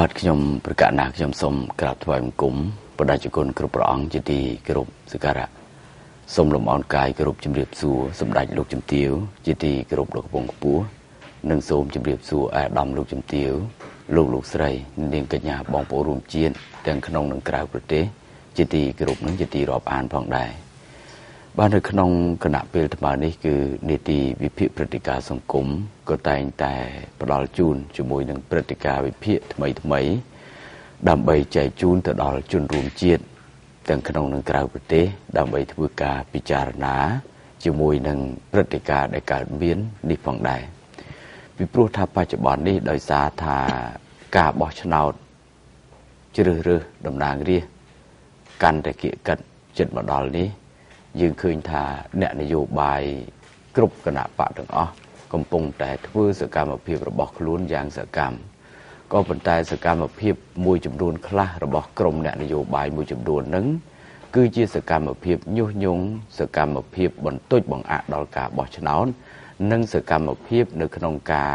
បាទខ្ញុំប្រកាសណាខ្ញុំសូមក្រាបថ្វាយបង្គំព្រះដាជគុណគ្រប់ព្រះអង្គជាទីគោរពសក្ការៈសូមលំអរកាយគោរពជំរាបសួរសម្ដេចលោកជំទាវជាទីគោរពលោកកំពង់ខ្ពស់និងសូមជម្រាបសួរអាដាមលោកជំទាវលោកលោកស្រីនាងកញ្ញាបងប្អូនរួមជាតិទាំងក្នុងនិងក្រៅប្រទេសជាទីគោរពនិងជាទីរាប់អានផងដែរបាទនៅក្នុងគណៈពេលថ្មនេះគឺនីតិវិភាគព្រឹត្តិការណ៍សង្គម ក៏តែងតែផ្ដល់ជូនជាមួយនឹងព្រឹត្តិការណ៍វិភាគថ្មីថ្មី ដើម្បីចែកជូនទៅដល់ជនរួមជាតិទាំងក្នុងនិងក្រៅប្រទេស ដើម្បីធ្វើការពិចារណា ជាមួយនឹងព្រឹត្តិការណ៍ដែលកើតមាននេះផងដែរពីព្រោះថាបច្ចុប្បន្ននេះដោយសារថាការបោះឆ្នោតជ្រើសរើសតំណាងរាស្ត្រកាន់តែគៀកកិតចិត្តមកដល់នេះ យើងឃើញថាអ្នកនយោបាយគ្រប់គណៈបកទាំងអស់ កំពុងតែធ្វើសកម្មភាពរបស់ខ្លួនយ៉ាងសកម្មក៏ប៉ុន្តែសកម្មភាពមួយចំនួនខ្លះរបស់ក្រមអ្នកនយោបាយមួយចំនួនហ្នឹងគឺជាសកម្មភាពញុះញង់សកម្មភាពបន្ទុចបង្អាក់ដល់ការបោះឆ្នោតនិងសកម្មភាពនៅក្នុងការ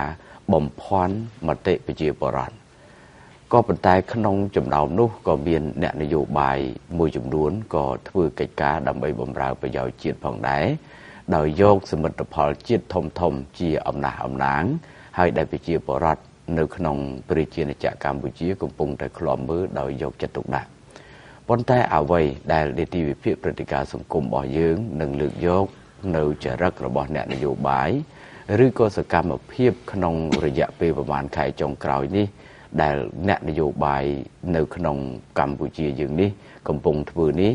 បំភាន់មតិប្រជាពលរដ្ឋក៏ប៉ុន្តែក្នុងចំណោមនោះក៏មានអ្នកនយោបាយមួយចំនួនក៏ធ្វើកិច្ចការដើម្បីបម្រើប្រយោជន៍ជាតិផងដែរ ដោយយកសមិទ្ធផលជាតិធំធំជាអំណះអំណាង ហើយដែលប្រជាពលរដ្ឋនៅក្នុងប្រជាណាចក្រកម្ពុជាកំពុងតែឃ្លាំមើលដោយយកចិត្តទុកដាក់ប៉ុន្តែអ្វីដែលនីតិវិភាគព្រឹត្តិការណ៍សង្គមរបស់យើងនឹងលើកយកនៅចរិតរបស់អ្នកនយោបាយឬក៏សកម្មភាពក្នុងរយៈពេលប្រហែលខែចុងក្រោយនេះ ដែលអ្នកនយោបាយនៅក្នុងកម្ពុជាយើងនេះ កំពុងធ្វើនេះ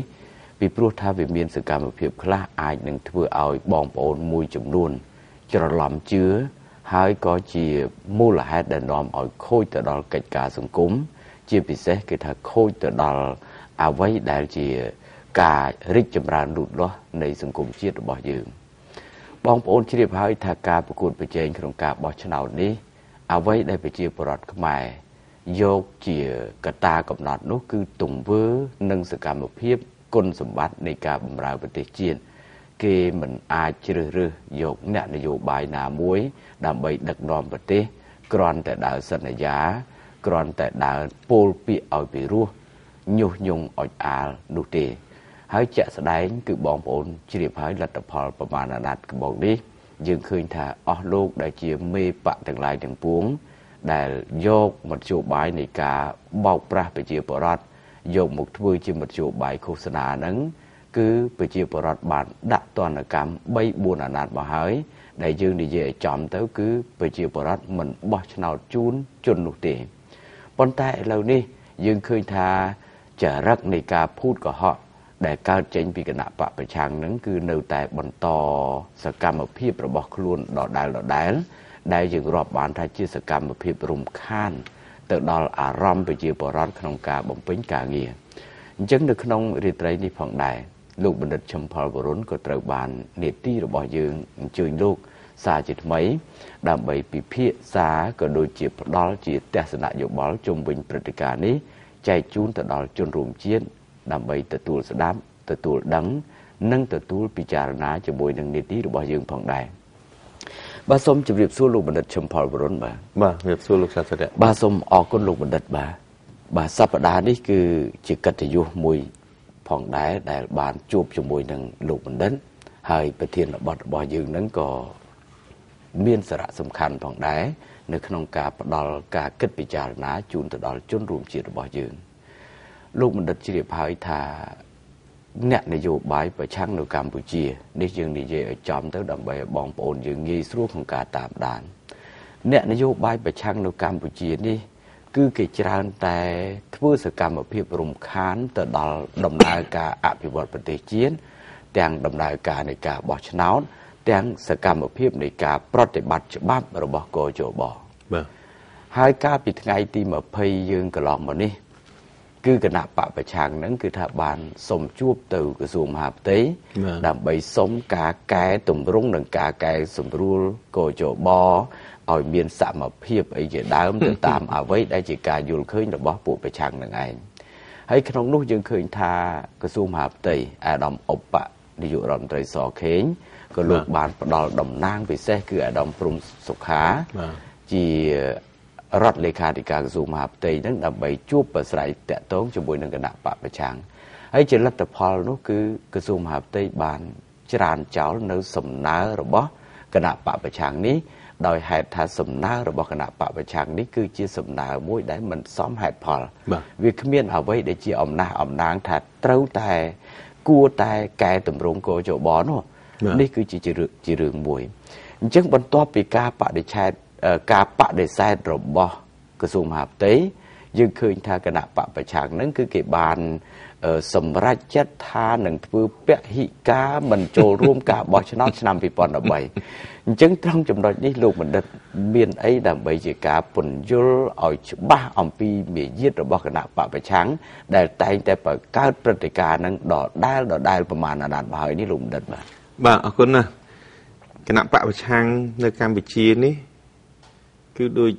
ពីព្រោះថាវាមានសកម្មភាពខ្លះអាចនឹងធ្វើឲ្យបងប្អូនមួយចំនួន ច្រឡំជឿហើយក៏ជាមូលហេតុដែលនាំឲ្យខូចទៅដល់កិច្ចការសង្គមជាពិសេសគឺថាខូចទៅដល់អ្វីដែលជាការរីកចម្រើនលូតលាស់នៃសង្គមជាតិរបស់យើងបងប្អូនជ្រាបហើយថាការប្រកួតប្រជែងក្នុងការបោះឆ្នោតនេះអ្វីដែលប្រជាពលរដ្ឋខ្មែរយកជាកត្តាកំណត់នោះគឺទង្វើនិងសកម្មភាព គុណសម្បត្តិនៃការបម្រើប្រទេសជាតិគេមិនអាចជ្រើសរើសយកអ្នកនយោបាយណាមួយ ដើម្បីដឹកនាំប្រទេសគ្រាន់តែដើរសន្យាគ្រាន់តែដើរពោលពាក្យឲ្យពីរោះញុះញង់អុចអាលនោះទេ ហើយជាក់ស្ដែង គឺបងប្អូនជ្រាបហើយលទ្ធផលប្រមាណអាណត្តិកបោកនេះយើងឃើញថាអស់លោកដែលជាមេបកទាំងឡាយទាំងពួង ដែលយកមធ្យោបាយនៃការបោកប្រាស់ប្រជាពលរដ្ឋ យកមកធ្វើជាមធ្យោបាយឃោសនាហ្នឹងគឺប្រជាពលរដ្ឋបានដាក់ទណ្ឌកម្ម3 4អាណត្តិមកហើយដែលយើងនិយាយឲ្យចំទៅ គឺប្រជាពលរដ្ឋមិនបោះឆ្នោតជូនជននោះទេប៉ុន្តែឥឡូវនេះយើងឃើញថាចរិតនៃការភូតកុហកដែលកើតចេញពីគណៈបកប្រឆាំងនឹងគឺនៅតែបន្តសកម្មភាពរបស់ខ្លួនដដែលដដែលដែលយើងរាប់បានថាជាសកម្មភាពរំខាន ទៅដល់អារម្មណ៍ប្រជាពលរដ្ឋក្នុងការបំពេញការងារអញ្ចឹងនៅក្នុងរាត្រីនេះផងដែរលោកបណ្ឌិតឈឹមផលវរុនក៏ត្រូវបាននេតិរបស់យើងអញ្ជើញលោកសារជាថ្មី ដើម្បីពិភាក្សាក៏ដូចជាផ្ដល់ជាទស្សនៈយោបល់ជុំវិញព្រឹត្តិការណ៍នេះចែកជូនទៅដល់ជនរួមជាតិដើម្បីទទួលស្ដាប់ទទួលដឹង និងទទួលពិចារណាជាមួយនឹងនីតិរបស់យើងផងដែរ បាទសូមជម្រាបសួរលោកបណ្ឌិតឈឹមផលវរុនបាទបាទជម្រាបសួរលោកសាស្ត្រាបាទសូមអរគុណលោកបណ្ឌិតបាទបាទសប្តាហ៍នេះគឺជាកិត្តិយសមួយផងដែរដែលបានជួបជាមួយនឹងលោកបណ្ឌិតហើយប្រធានបទរបស់យើងនឹងក៏មានសារៈសំខាន់ផងដែរនៅក្នុងការផ្ដល់ការគិតពិចារណាជូនទៅដល់ជនរួមជាតិរបស់យើង លោកបណ្ឌិតជ្រាបហើយថា អ្នកនយោបាយប្រឆាំងនៅកម្ពុជានេះយើងនិយាយឲ្យចំទៅដើម្បីឲ្យបងប្អូនយើងងាយស្រួលក្នុងការតាមដាន អ្នកនយោបាយប្រឆាំងនៅកម្ពុជានេះ គឺគេច្រើនតែធ្វើសកម្មភាពរំខានទៅដល់ដំណើរការអភិវឌ្ឍប្រទេសជាតិទាំងដំណើរការនៃការបោះឆ្នោតទាំងសកម្មភាពនៃការប្រតិបត្តិច្បាប់របស់កោជបបាទហើយកាលពីថ្ងៃទី20យើងកន្លងមកនេះ គឺគណៈបពប្រឆាំងហ្នឹងគឺថាបានសុំជួបទៅក្រសួងមហាផ្ទៃដើម្បីសុំការកែតម្រង់និងការកែសម្រួលកោជបឲ្យមានសមភាពអីជាដើមទៅតាមអ្វីដែលជាការយល់ឃើញរបស់ពួកប្រឆាំងនឹងឯងហើយក្នុងនោះយើងឃើញថាក្រសួងមហាផ្ទៃអាដាមអុបនាយករដ្ឋមន្ត្រីសខេងក៏លោកបានផ្ដល់តំណាងពិសេសគឺអាដាមព្រំសុខាជា រដ្ឋលេខាធិការក្រសួងមហាផ្ទៃហ្នឹងដើម្បីជួបប្រស្រ័យតាក់ទងជាមួយនឹងគណៈបកប្រឆាំងហើយជាលទ្ធផលនោះគឺក្រសួងមហាផ្ទៃបានច្រានចោលនៅសំណើរបស់គណៈបកប្រឆាំងនេះដោយហេតុថាសំណើរបស់គណៈបកប្រឆាំងនេះគឺជាសំណើមួយដែលមិនសមហេតុផលវាគ្មានអ្វីដែលជាអំណះអំណាងថាត្រូវតែគួរតែកែតម្រង់កោជបនោះនេះគឺជាជារឿងមួយអញ្ចឹងបន្ទាប់ពីការបដិឆេទ ការបដិសេធរបស់ក្រសួងមហាផ្ទៃយើងឃើញថាគណៈបពប្រឆាំងហ្នឹងគឺគេបានសម្រេចចិត្តថានឹងធ្វើពហិការមិនចូលរួមការបោះឆ្នោតឆ្នាំ2013អញ្ចឹងត្រង់ចំណុចនេះលោកបណ្ឌិត មានអីដើម្បីជាការពន្យល់ឲ្យច្បាស់អំពីមារយាទរបស់គណៈបពប្រឆាំងដែលតែងតែបង្កើតព្រឹត្តិការណ៍នឹងដដែលដដែលប្រមាណអាណត្តិមកហើយនេះលោកបណ្ឌិតបាទបាទអរគុណណាស់គណៈបពប្រឆាំងនៅកម្ពុជានេះ គឺដូច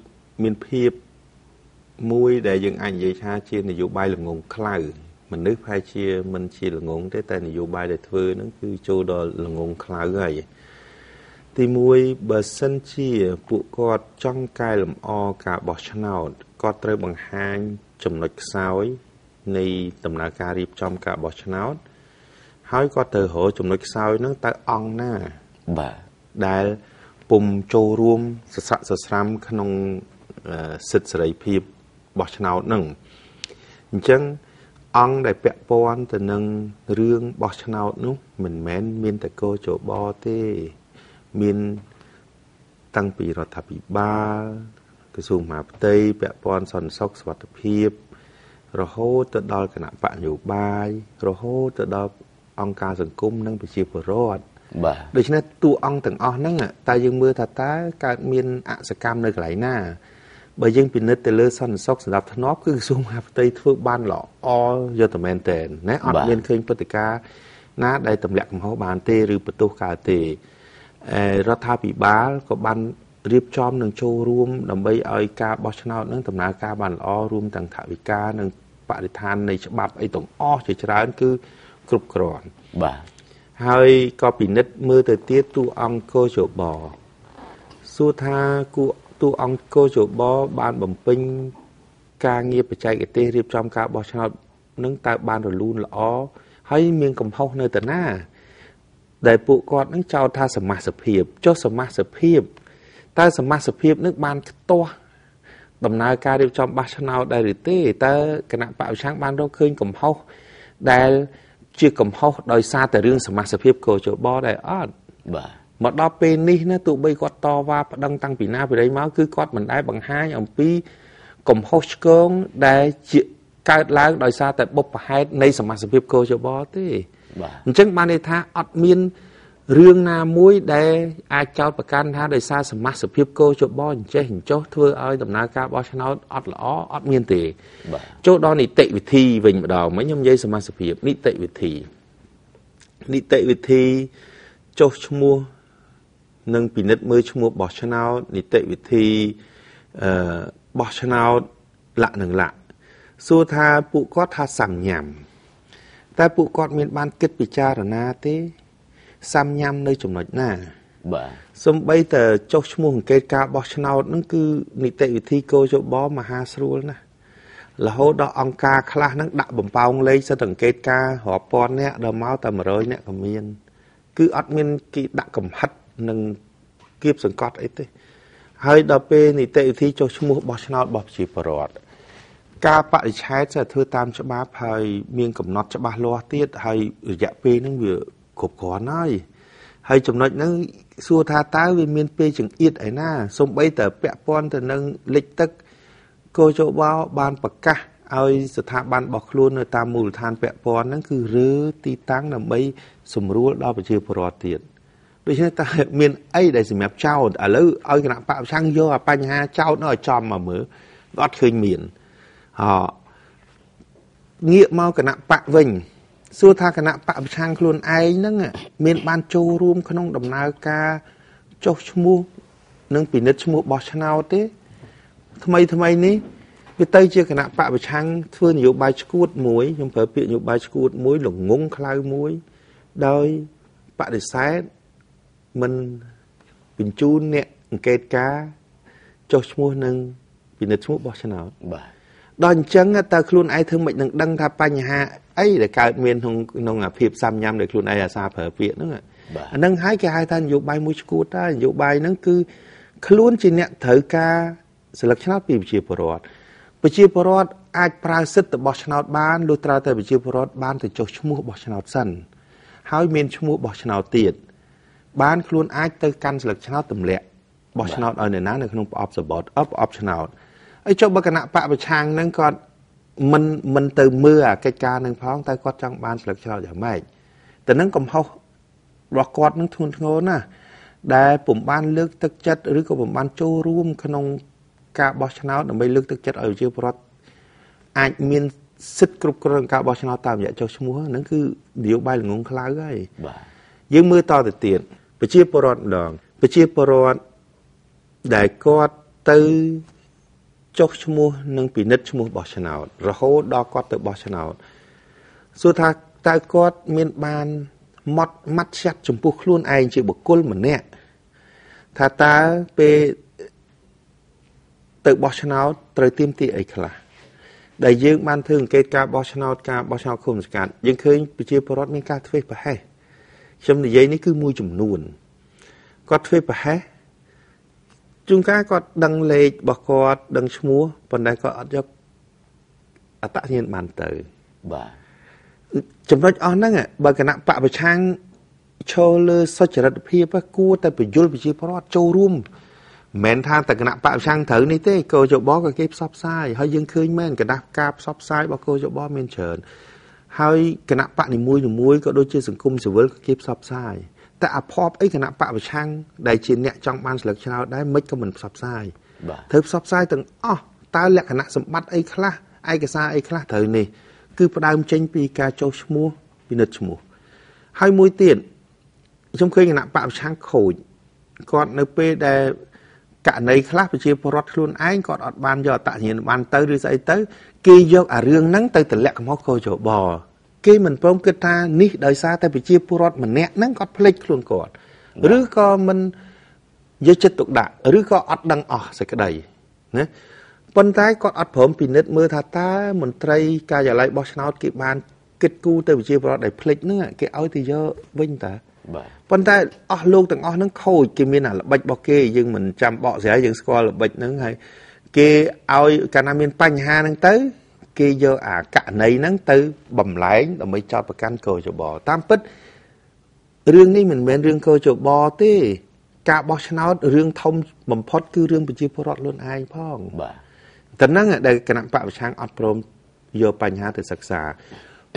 មានភាពមួយដែលយើងអាចនិយាយថាជានយោបាយល្ងងខ្លៅមនុស្សប្រហែលជាមិនជាល្ងងទេតែនយោបាយដែលធ្វើហ្នឹងគឺចូលដល់ល្ងងខ្លៅហើយទី1បើសិនជាពួកគាត់ចង់កែលម្អការបោះឆ្នោតគាត់ត្រូវបង្ហាញចំណុចខ្សោយនៃដំណើរការរៀបចំការបោះឆ្នោតហើយគាត់ត្រូវរកចំណុចខ្សោយហ្នឹងតើអង្គណាបាទដែល ពុំចូលរួមសស័កសស្រាំក្នុងសិទ្ធិសេរីភាពបោះឆ្នោតហ្នឹងអញ្ចឹងអង្គដែលពាក់ព័ន្ធទៅនឹងរឿងបោះឆ្នោតនោះមិនមែនមានតែកោជបទេមានតាំងពីរដ្ឋាភិបាលក្រសួងមហាផ្ទៃពាក់ព័ន្ធសន្តិសុខសុខភាព រហូតទៅដល់គណៈបកនយោបាយរហូតទៅដល់អង្គការសង្គមនិងប្រជាពលរដ្ឋ បាទដូច្នេះតួអង្គទាំងអស់ហ្នឹងតើយើងមើលថាតើកើតមានអសកម្មនៅកន្លែងណាបើយើងពិនិត្យទៅលើសន្តិសុខសម្រាប់ធ្នាប់គឺក្រសួងមហាផ្ទៃធ្វើបានល្អយកតែមែនតែនណាអត់មានឃើញព្រឹត្តិការណ៍ណាដែលទម្លាក់កំហុសបានទេឬបន្ទោសកើតទេរដ្ឋាភិបាលក៏បានរៀបចំនឹងចូលរួមដើម្បីឲ្យការបោះឆ្នោតនឹងដំណើរការបានល្អរួមទាំងថវិកានិងបរិស្ថាននៃច្បាប់អីទាំងអស់ជាច្រើនគឺគ្រប់គ្រាន់បាទ ហើយក៏ពិនិត្យមើលទៅទៀតទូអង្គកោជបសួរថាគូទូអង្គជបបានបំពេញការងារបច្ចេកទេសរៀបចំការបោះឆ្នោតនឹងតើបានរលូនល្អហើយមានកំហុសនៅតាណា ដែលពួកគាត់នឹងចោទថាសមាសភាពចុះសមាសភាពតើសមាសភាពនឹងបានខ្ទាស់ដំណើរការរៀបចំបោះឆ្នោតដែរឬទេតើគណៈបព្វឆាំងបានរកឃើញកំហុសដែល ជាកំហុសដោយសារតែរឿងសមាសភាពកោជបដែរអត់បាទមកដល់ពេលនេះណាទោះបីគាត់តវ៉ាប្តឹងតាំងពីណាពីរីមកគឺគាត់មិនដែលបង្ហាញអំពីកំហុសឆ្គងដែលជាកើតឡើងដោយសារតែបុព្វហេតុនៃសមាជិកកោជបទេបាទអញ្ចឹងបានន័យថាអត់មាន រឿងណាមួយដែលអាចចោទប្រកាន់ថាដោយសារសមាជិកកោជបអញ្ចេះអញ្ចោះធ្វើឲ្យដំណើរការបោះឆ្នោតអត់ល្អអត់មានទេបាទចូលដល់នីតិវិធីវិញម្ដងមិញខ្ញុំនិយាយសមាជិកនីតិវិធីនីតិវិធីចុះឈ្មោះនិងពិនិត្យមើលឈ្មោះបោះឆ្នោតនីតិវិធីអឺបោះឆ្នោតលក្ខនឹងលក្ខសួរថាពួកគាត់ថាសាំញ៉ាំតែពួកគាត់មានបានគិតពិចារណាទេ សាំញ៉ាំនៅចំណុចណាបាទសំបីតើចុះឈ្មោះអង្កេតការបោះឆ្នោតហ្នឹងគឺនីតិវិធីកោជបមហាស្រួលណាស់រហូតដល់អង្គការខ្លះហ្នឹងដាក់បំពងលេខសិទ្ធិអង្កេតការរាប់ពាន់នាក់ដល់មកតែ100នាក់ក៏មាន គឺអត់មានគេដាក់កំហិតនឹងគៀបសង្កត់អីទេ ហើយដល់ពេលនីតិវិធីចុះឈ្មោះបោះឆ្នោតរបស់ប្រជាពលរដ្ឋការបរិឆេទ sẽ ធ្វើតាមច្បាប់ហើយមានកំណត់ច្បាស់លាស់ទៀតហើយរយៈពេលហ្នឹងវា គ្រប់គ្រាន់ហើយហើយចំណុចហ្នឹងសួរថាតើវាមានពេលចង្អៀតឯណាសំបីតើពាក់ព័ន្ធទៅនឹងលិចទឹកកោជបោបានប្រកាសឲ្យស្ថាប័នរបស់ខ្លួននៅតាមមូលដ្ឋានពាក់ព័ន្ធហ្នឹងគឺរើទីតាំងដើម្បីសម្រួលដល់ប្រជាពលរដ្ឋទៀតដូច្នេះតើមានអីដែលសម្រាប់ចោតឥឡូវឲ្យគណៈបកប្រឆាំងយកអាបញ្ហាចោតនោះឲ្យចំមកមើលអត់ឃើញមានអងាកមកគណៈបកវិញ សួរថាគណៈបកប្រឆាំងខ្លួនឯងហ្នឹងមានបានចូលរួមក្នុងដំណើរការចុះឈ្មោះនិងពិនិត្យឈ្មោះបោះឆ្នោតទេ ថ្មីថ្មីនេះវាទៅជាគណៈបកប្រឆាំងធ្វើនយោបាយឈួតមួយខ្ញុំប្រើពាក្យនយោបាយឈួតមួយល្ងងខ្លៅមួយដោយបដិសេធមិនបញ្ជូនអ្នកអង្កេតការចុះឈ្មោះនឹងពិនិត្យឈ្មោះបោះឆ្នោតបាទដល់អញ្ចឹងតើខ្លួនឯងធ្វើមិននឹងដឹងថាបញ្ហា អីដែលកើតមានក្នុងក្នុងអាភាពសាំញ៉ាំដែលខ្លួនឯងអាសាប្រើពាក្យហ្នឹងអាហ្នឹងហើយគេហៅថានយោបាយមួយឈួតតែនយោបាយហ្នឹងគឺខ្លួនជាអ្នកត្រូវការសិលឹកឆ្នោតពីប្រជាពលរដ្ឋប្រជាពលរដ្ឋអាចប្រើសិទ្ធិរបស់ឆ្នោតបានលុះត្រាតែប្រជាពលរដ្ឋបានទៅចុះឈ្មោះបោះឆ្នោតសិនហើយមានឈ្មោះបោះឆ្នោតទៀតបានខ្លួនអាចទៅកាន់ស្លឹកឆ្នោតទម្លាក់បោះឆ្នោតឲ្យអ្នកណានៅក្នុងប្រអប់សបតអបប្រអប់ឆ្នោតហើយចុះបើគណៈបកប្រឆាំងហ្នឹងគាត់ មិនមិនទៅមើលអាកិច្ចការនឹងផងតែគាត់ចង់បានស្លឹកឆ្នោតយ៉ាងម៉េចតែនឹងកំហុសរបស់គាត់នឹងធ្ងន់ធ្ងរណាស់ដែលពុំបានលើកទឹកចិត្តឬក៏ពុំបានចូលរួមក្នុងការបោះឆ្នោតដើម្បីលើកទឹកចិត្តឲ្យប្រជាពលរដ្ឋអាចមានសិទ្ធិគ្រប់គ្រងការបោះឆ្នោតតាមរយៈចុះឈ្មោះហ្នឹងគឺនយោបាយល្ងងខ្លៅហើយបាទយើងមើលតទៅទៀតប្រជាពលរដ្ឋម្ដងប្រជាពលរដ្ឋដែលគាត់ទៅ ចុះឈ្មោះនិងពិនិត្យឈ្មោះបោះឆ្នោតរហូតដល់គាត់ទៅបោះឆ្នោតសួរថាតើគាត់មានបានម៉ត់ម៉ាត់ឆាត់ចំពោះខ្លួនឯងជាបុគ្គលម្នាក់ថាតើពេលទៅបោះឆ្នោតត្រូវទៀមទីអីខ្លះដែលយើងបានធ្វើអង្កេតការបោះឆ្នោតការបោះឆ្នោតឃុំសង្កាត់យើងឃើញប្រជាពលរដ្ឋមានការធ្វេសប្រហែសខ្ញុំនិយាយនេះគឺមួយចំនួនគាត់ធ្វេសប្រហែស ជួនកាលគាត់ដឹងលេខរបស់គាត់ដឹងឈ្មោះប៉ុន្តែគាត់អត់យកអត្តញ្ញាណបានទៅបាទចំណុចអស់ហ្នឹងបើគណៈបពប្រឆាំងចូលលើសុចរិតភាពគួរតែបញ្យលប្រជាពលរដ្ឋចូលរួមមិនថាតែគណៈបពប្រឆាំងត្រូវនេះទេកោជបក៏គេផ្សព្វផ្សាយហើយយើងឃើញមែនកណ្ដាស់ការផ្សព្វផ្សាយរបស់កោជបមានច្រើនហើយគណៈបកនីមួយៗក៏ដូចជាសង្គមស៊ីវិលក៏គេផ្សព្វផ្សាយ តែអភ័ព្វអីគណៈបកប្រឆាំងដែលជាអ្នកចង់បានស្លឹកឆ្នោតដែរមិនក៏មិនផ្សព្វផ្សាយត្រូវផ្សព្វផ្សាយទាំងអស់តើលក្ខណៈសម្បត្តិអីខ្លះឯកសារអីខ្លះត្រូវនេះគឺផ្ដើមចេញពីការចុះឈ្មោះពិនិត្យឈ្មោះហើយមួយទៀតខ្ញុំឃើញគណៈបកប្រឆាំងខូចគាត់នៅពេលដែលករណីខ្លះប្រជាពលរដ្ឋខ្លួនឯងគាត់អត់បានយកអត្តញ្ញាណបានទៅឬស្អីទៅគេយកអារឿងហ្នឹងទៅតម្លាក់កំហុសកោជប គេមិនព្រមគិតថានេះដោយសារតែប្រជាពលរដ្ឋម្នាក់ហ្នឹងគាត់ភ្លេចខ្លួនគាត់ឬក៏មិនយកចិត្តទុកដាក់ឬក៏អត់ដឹងអស់សេចក្តីណាប៉ុន្តែគាត់អត់ព្រមពិនិត្យមើលថាតើមន្ត្រីការិយាល័យបោះឆ្នោតគេបានគិតគូរទៅប្រជាពលរដ្ឋដែលភ្លេចហ្នឹងគេឲ្យទៅយកវិញតើបាទប៉ុន្តែអស់លោកទាំងអស់ហ្នឹងខូចគេមានអាល្បិចរបស់គេយើងមិនចាំបកស្រាយយើងស្គាល់ល្បិចហ្នឹងហើយគេឲ្យកាលណាមានបញ្ហាហ្នឹងទៅ គេយកអាករណីហ្នឹងទៅបំលែងដើម្បីចោទប្រកាន់កោជបតាមពិតរឿងនេះមិនមែនរឿងកោជបទេការបោះឆ្នោតរឿងធំបំផុតគឺរឿងប្រជាពលរដ្ឋខ្លួនឯងផងបាទតែហ្នឹងដែលគណៈបកប្រឆាំងអត់ព្រមយកបញ្ហាទៅសិក្សា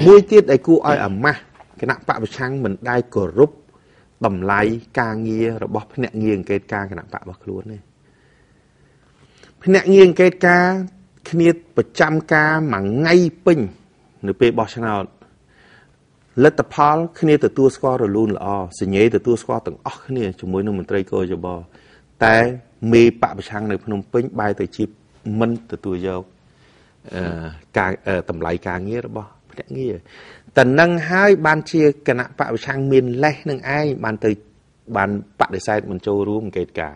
មួយទៀតដែលគួរឲ្យអាម៉ាស់គណៈបកប្រឆាំងមិនដែលគោរពតម្លៃការងាររបស់ភ្នាក់ងារអង្កេតការគណៈបករបស់ខ្លួនទេភ្នាក់ងារអង្កេតការ គ្នាប្រចាំការមួយថ្ងៃពេញនៅពេលបោះឆ្នោតលទ្ធផលគ្នាទទួលស្គាល់រលូនល្អសញ្ញេទទួលស្គាល់ទាំងអស់គ្នាជាមួយនឹងមន្ត្រីកោយបតែមេបកប្រឆាំងនៅភ្នំពេញបែរទៅជាមិនទទួលយកការតម្លៃការងាររបស់ភ្នាក់ងារតែនឹងហើយបានជាគណៈបពប្រឆាំងមានលេសនឹងឯងបានទៅបានបដិសេធមិនចូលរួមអង្កេតការ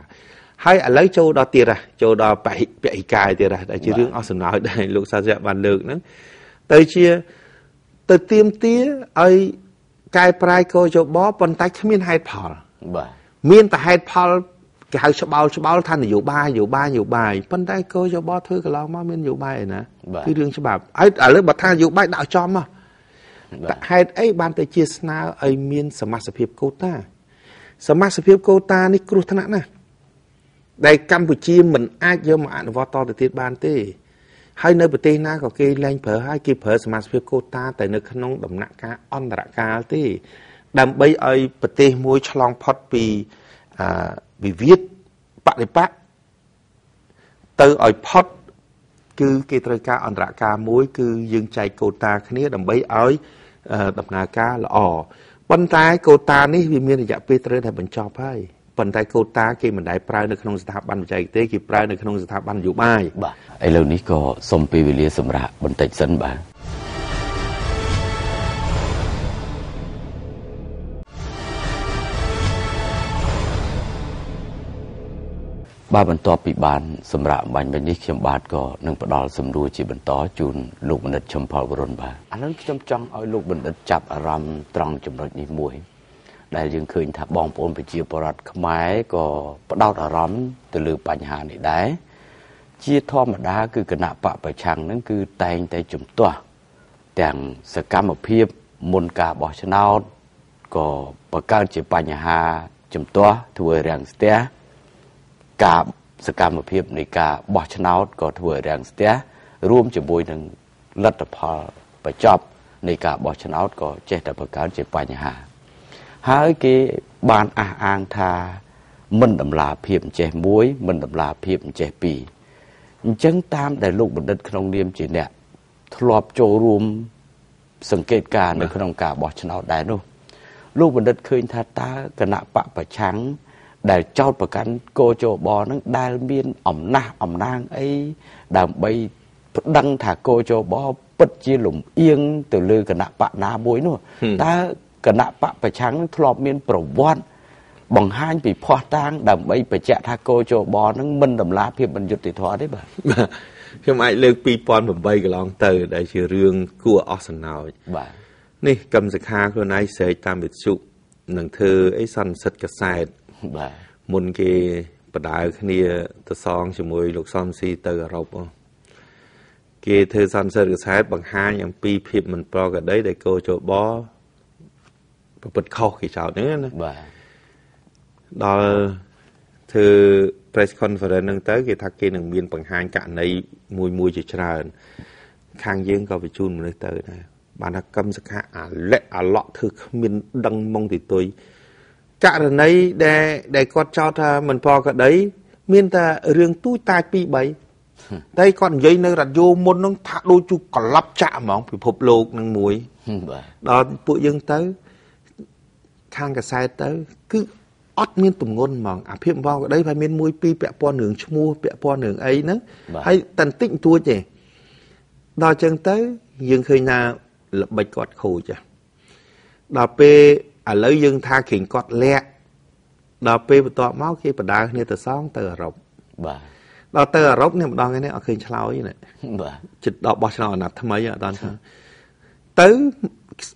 ហើយឥឡូវចូលដល់ទៀតចូលដល់បរិបិកាយទៀតដែលជារឿងអស់សំណើចដែរលោកសាស្ត្របានលើកហ្នឹងទៅជាទៅទៀមទាឲ្យកែប្រែកោជបប៉ុន្តែគ្មានហេតុផលបាទមានតែហេតុផលគេហៅច្បោលច្បោលថានយោបាយនយោបាយនយោបាយប៉ុន្តែកោជបធ្វើកន្លងមកមាននយោបាយឯណាគឺរឿងច្បាប់ហើយឥឡូវបើថានយោបាយដាក់ចំមកតែហេតុអីបានទៅជាស្នើឲ្យមានសមាជិកកូតាសមាជិកកូតានេះគ្រោះថ្នាក់ណាស់ ដែលកម្ពុជាមិនអាចយកមកអនុវត្តតទៅទៀតបានទេហើយនៅប្រទេសណាក៏គេលែងប្រើហើយគេប្រើសមាជិកកូតាតែនៅក្នុងដំណាក់កាលអន្តរកាលទេ ដើម្បីឲ្យប្រទេសមួយឆ្លងផុតពីអវិវាទបដិបត្តិទៅឲ្យផុតគឺគេត្រូវការអន្តរការមួយ គឺយើងចែកកូតាគ្នា ដើម្បីឲ្យដំណើរការល្អប៉ុន្តែកូតានេះវាមានរយៈពេលត្រូវតែបញ្ចប់ហើយ ប៉ុន្តែកូតាគេមិនដែលប្រើនៅក្នុងស្ថាប័នវិច័យទេគេប្រើនៅក្នុងស្ថាប័ននយោបាយបាទឥឡូវនេះក៏សូមពេលវេលាសម្រាប់បន្តិចសិនបាទបាទបន្ទាប់ពីបានសម្រាប់បាញ់មិញនេះខ្ញុំបាទក៏នឹងផ្ដល់សំណួរជាបន្តជូនលោកបណ្ឌិតឈឹមផលវរុនបាទឥឡូវខ្ញុំចង់ឲ្យលោកបណ្ឌិតចាប់អារម្មណ៍ត្រង់ចំណុចនេះមួយ ដែលយើងឃើញថាបងប្អូនប្រជាពលរដ្ឋខ្មែរក៏ផ្ដោតអារម្មណ៍ទៅលើបញ្ហានេះដែរជាធម្មតាគឺគណៈបកប្រឆាំងហ្នឹងគឺតែងតែជំទាស់ទាំងសកម្មភាពមុនការបោះឆ្នោតក៏បង្កើតជាបញ្ហាជំទាស់ធ្វើរាំងស្ទះការសកម្មភាពនៃការបោះឆ្នោតក៏ធ្វើរាំងស្ទះរួមជាមួយនឹងលទ្ធផលបញ្ចប់នៃការបោះឆ្នោតក៏ចេះតែបង្កើនជាបញ្ហា ហើយគេបានអះអាងថាមិនដំឡាភាពចេះមួយមិនដំឡាភាពចេះពីរអញ្ចឹងតាមដែលលោកបណ្ឌិតក្នុងនាមជាអ្នកធ្លាប់ចូលរួមសង្កេតការនៅក្នុងការបោះឆ្នោតដែរនោះលោកបណ្ឌិតឃើញថាតើគណៈបកប្រឆាំងដែលចោតប្រកាន់គោជបនឹងដែលមានអំណះអំណាងអីដើម្បីប្តឹងថាគោជបពិតជាលំអៀងទៅលើគណៈបកណាមួយនោះតើ គណៈបកប្រឆាំងនឹងធ្លាប់មានប្រវត្តិបង្ហាញពីភ័ស្តុតាងដើម្បីបញ្ជាក់ថាគោជបនឹងមិនដំឡាភាពមិនយុត្តិធម៌ទេបាទខ្ញុំអាចលើក2008កន្លងទៅ ដែលជារឿងគួរអស់សំណើចបាទនេះកម្មសខាខ្លួនឯងស្រែកតាមវិទ្យុនឹងធ្វើអីសន្និសិទកសែតបាទមុនគេបដាវគ្នាទៅសងជាមួយលោកសំស៊ីទៅអឺរ៉ុបគេធ្វើសន្និសិទកសែតបង្ហាញអំពីភាពមិនប្រក្រតីដែលកោជប ប្រព្រឹត្តខុសគេចោទហ្នឹងណាបាទដល់ធ្វើ press conference ហ្នឹងទៅគេថាគេនឹងមានបង្ហាញករណីមួយមួយជាច្រើន ខាងយើងក៏បញ្ជូនមនុស្សទៅដែរបានថាកម្មសខាអាលិអាឡក់ធ្វើគ្មានដឹងមកទីទុយករណីដែលដែលគាត់ចោទថាមិនប្រក្រតីមានតែរឿងទូចតាច2 3តែគាត់និយាយនៅរ៉ាឌីយ៉ូមុននឹងថាដូចជួកន្លប់ចាក់ហ្មងពិភពលោកនឹងមួយបាទដល់ពួកយើងទៅ ខាងកសែតទៅ គឺអត់មានទម្ងន់ហ្មងអាភិបបងក្តីហើយមានមួយពីរពាក់ព័ន្ធរឿងឈ្មោះពាក់ព័ន្ធរឿងអីហ្នឹងហើយតែបន្តិចបន្តួចទេដល់ចឹងទៅយើងឃើញថាល្បិចគាត់ខូចដល់ពេលឥឡូវយើងថាគេងគាត់លាក់ដល់ពេលបន្ទាប់មកគេបដើគ្នាទៅសងទៅអឺរ៉ុបបាទដល់ទៅអឺរ៉ុបនេះម្ដងនេះអត់ឃើញឆ្លើយណាបាទចិត្តដល់បោះឆ្នោតអាណត្តិថ្មីអត់ដល់ទៅ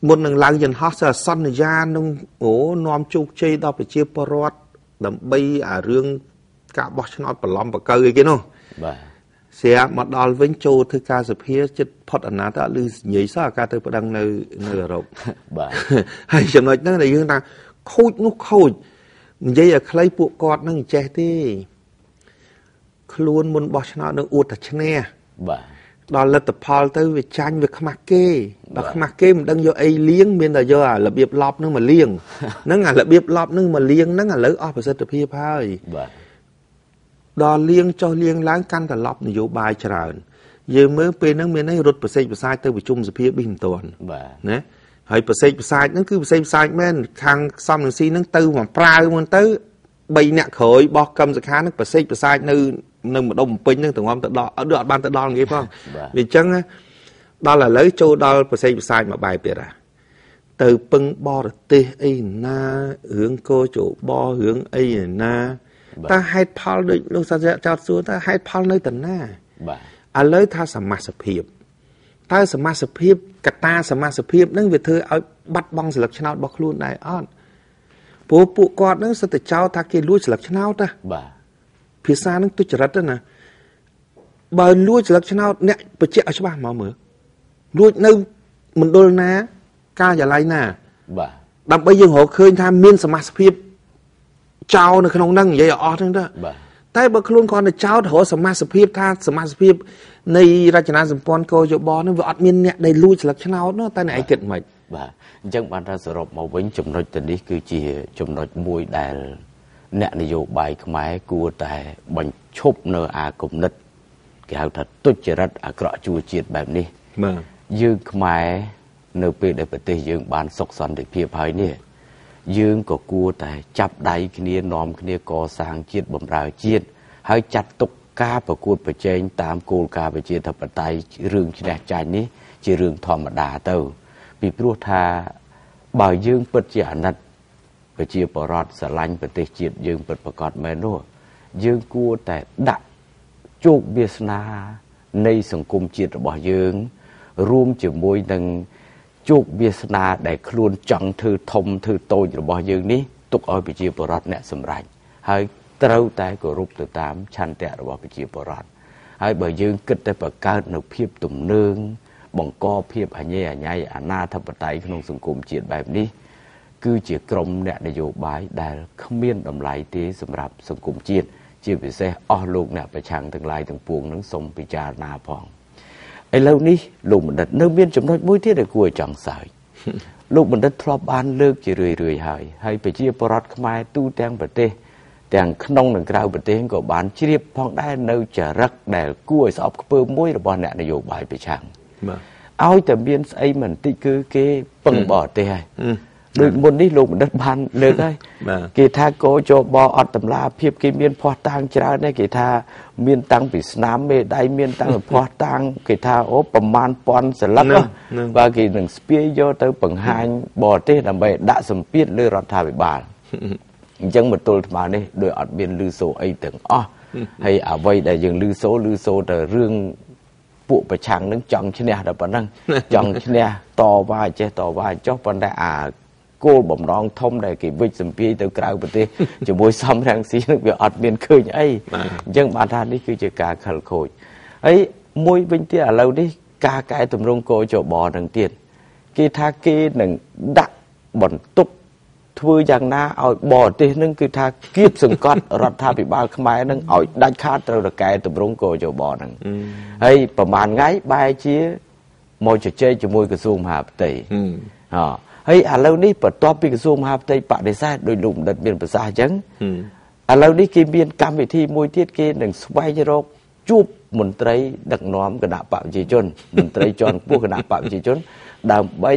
មុននឹងឡើងយន្តហោះសន្យានឹងអូនាំជោគជ័យដល់ប្រជាពលរដ្ឋដើម្បីអារឿងការបោះឆ្នោតប្រឡំបកើអីគេនោះបាទស្រាប់មកដល់វិញចូលធ្វើការសភាចិត្តផុតអាណត្តិអត់ឮនិយាយសោះការទៅប្តឹងនៅនៅអឺរ៉ុបបាទហើយចំណុចហ្នឹងដែលយើងថាខូចនោះខូចនិយាយឲ្យខ្លីពួកគាត់នឹងចេះទេខ្លួនមុនបោះឆ្នោតនឹងអួតតែឈ្នះបាទ ដល់លទ្ធផលទៅវាចាញ់វាខ្មាស់គេដល់ខ្មាស់គេមិនដឹងយកអីលៀងមានតែយកអារបៀបឡប់នឹងមកលៀងហ្នឹងអារបៀបឡប់នឹងមកលៀងហ្នឹងឥឡូវអស់ប្រសិទ្ធភាពហើយបាទដល់លៀងចុះលៀងឡើងកាន់ត្រឡប់នយោបាយច្រើនយើងមើលពេលហ្នឹងមានន័យរត់ប្រសេកប្រសាយទៅប្រជុំសភាប៊ីមិនតាន់បាទណាហើយប្រសេកប្រសាយហ្នឹងគឺប្រសេកប្រសាយមែនខាងសំនឹងស៊ីហ្នឹងទៅមកប្រាវមុនទៅ3អ្នកក្រោយបោះកម្មសខាហ្នឹងប្រសេកប្រសាយនៅ នៅម្ដុំពេញហ្នឹងទាំងងំទៅដល់អត់អត់បានទៅដល់គេផងវាអញ្ចឹងដល់ឥឡូវចូលដល់ប្រសេកប្រសាយមួយបែបទៀតហ่ะទៅពឹងបរទេសអីណារឿងកោជបរឿងអីណាតើហេតុផលដូចលោកសាស្ត្រចោតសួរតើហេតុផលនៅតាណាបាទឥឡូវថាសមាសភាពតើសមាសភាពកតាសមាសភាពនឹងវាធ្វើឲ្យបាត់បង់ស្លឹកឆ្នោតរបស់ខ្លួនដែរអត់ព្រោះពួកគាត់នឹងសិតតែចោទថាគេលួចស្លឹកឆ្នោតណាបាទ ភាសានឹងទុច្ចរិតណា បើលួចស្លឹកឆ្នោតអ្នកបញ្ជាក់ឲ្យច្បាស់មកមើលលួចនៅមណ្ឌលណាការិយាល័យណាបាទដើម្បីយើងរកឃើញថាមានសមាសភាពចោលនៅក្នុងហ្នឹងនិយាយឲ្យអស់ហ្នឹងទៅបាទតែបើខ្លួនគាត់ទៅចោតរកសមាជិកថាសមាជិកនៃរចនាសម្ព័ន្ធកោយោបនឹងវាអត់មានអ្នកដែលលួចស្លឹកឆ្នោតនោះតែអ្នកឯងគិតមិនបាទអញ្ចឹងបានថាសរុបមកវិញចំណុចទៅនេះគឺជាចំណុចមួយដែល អ្នកនយោបាយខ្មែរគួរតែបញ្ឈប់នៅអាគំនិតគេហៅថាទុច្ចរិតអាក្រក់ជួជាតិបែបនេះបាទយើងខ្មែរនៅពេលដែលប្រទេសយើងបានសុខសន្តិភាពហើយនេះយើងក៏គួរតែចាប់ដៃគ្នានាំគ្នាកសាងជាតិបំរើជាតិហើយចាត់ទុកការប្រកួតប្រជែងតាមគោលការណ៍ប្រជាធិបតេយ្យរឿងឈ្នះចាញ់នេះ ជារឿងធម្មតាទៅ ពីព្រោះថាបើយើងពិតជាអាណិត ប្រជាបរតស្រឡាញ់ប្រទេសជាតិយើងពិតប្រកបមែននោះយើងគួរតែដាក់ជោគវាសនានៃសង្គមជាតិរបស់យើង រួមជាមួយនឹងជោគវាសនាដែលខ្លួនចង់ធ្វើធំធ្វើតូចរបស់យើងនេះទុកឲ្យប្រជាពលរដ្ឋអ្នកសម្រេចហើយត្រូវតែគោរពទៅតាមឆន្ទៈរបស់ប្រជាពលរដ្ឋហើយបើយើងគិតតែបង្កើតនៅភាពទំនើងបង្កភាពអញ្ញេអញ្ញៃអាណាធិបតេយ្យក្នុងសង្គមជាតិបែបនេះ គឺជាក្រមអ្នកនយោបាយដែលគ្មានតម្លៃទេសម្រាប់សង្គមជាតិជាពិសេសអស់លោកអ្នកប្រឆាំងទាំងឡាយទាំងពួងនឹងសូមពិចារណាផងឥឡូវនេះលោកបណ្ឌិតនៅមានចំណុចមួយទៀតដែលគួរចង់សើចលោកបណ្ឌិតធ្លាប់បានលើកជារឿយរឿយហើយហើយប្រជាពលរដ្ឋខ្មែរទូទាំងប្រទេសទាំងក្នុងនិងក្រៅប្រទេសក៏បានជ្រាបផងដែរនៅចរិតដែលគួរឲ្យស្អប់ខ្ពើមមួយរបស់អ្នកនយោបាយប្រឆាំងបាទឲ្យតែមានស្អីមិនតិចគឺគេពឹងបរទេសហើយ ដូចមុននេះលោកបណ្ឌិតបានលើកហើយគេថាកោចបអត់តម្លាភាពគេមានភ័ស្តុតាងច្រើនដែរគេថាមានតាំងពីស្នាមមេដៃមានតាំងពីភ័ស្តុតាងគេថាអូប្រមាណពាន់សន្លឹកបាទគេនឹងស្ពាយយកទៅបង្ហាញបរទេសដើម្បីដាក់សម្ពាធលើរដ្ឋាភិបាលអញ្ចឹងមកទល់ថ្មនេះដោយអត់មានលឺសូអីទាំងអស់ហើយអ្វីដែលយើងលឺសូលឺសូទៅរឿងពួកប្រឆាំងនឹងចង់ឈ្នះតែប៉ុណ្ណឹងចង់ឈ្នះតវ៉ាចេះតវ៉ាចុះប៉ុន្តែអា គោលបំណងធំដែលគេវិច្ចសម្ពាយទៅក្រៅប្រទេសជាមួយសំរងស៊ីនឹងវាអត់មានឃើញអីអញ្ចឹងបានថានេះគឺជាការខលខូចហើយមួយវិញទៀតឥឡូវនេះការកែតម្រង់កោចបនឹងទៀតគេថាគេនឹងដាក់បន្ទុកធ្វើយ៉ាងណាឲ្យបរទេសនឹងគឺថាគៀបសង្កត់រដ្ឋាភិបាលខ្មែរនឹងឲ្យដាច់ខាតត្រូវរកែតម្រង់កោចបនឹងហើយប្រហែលថ្ងៃបែរជាមកជជែកជាមួយក្រសួងមហាផ្ទៃហ៎ ហើយឥឡូវនេះបន្ទាប់ពីក្រសួងមហាផ្ទៃបដិសេធដោយលោកបណ្ឌិតមានប្រសាសន៍អញ្ចឹងឥឡូវនេះគេមានកម្មវិធីមួយទៀតគេនឹងស្វែងរកជួបមន្ត្រីដឹកនាំគណៈបកប្រជាជនមន្ត្រីជាន់ខ្ពស់គណៈបកប្រជាជន ដើម្បី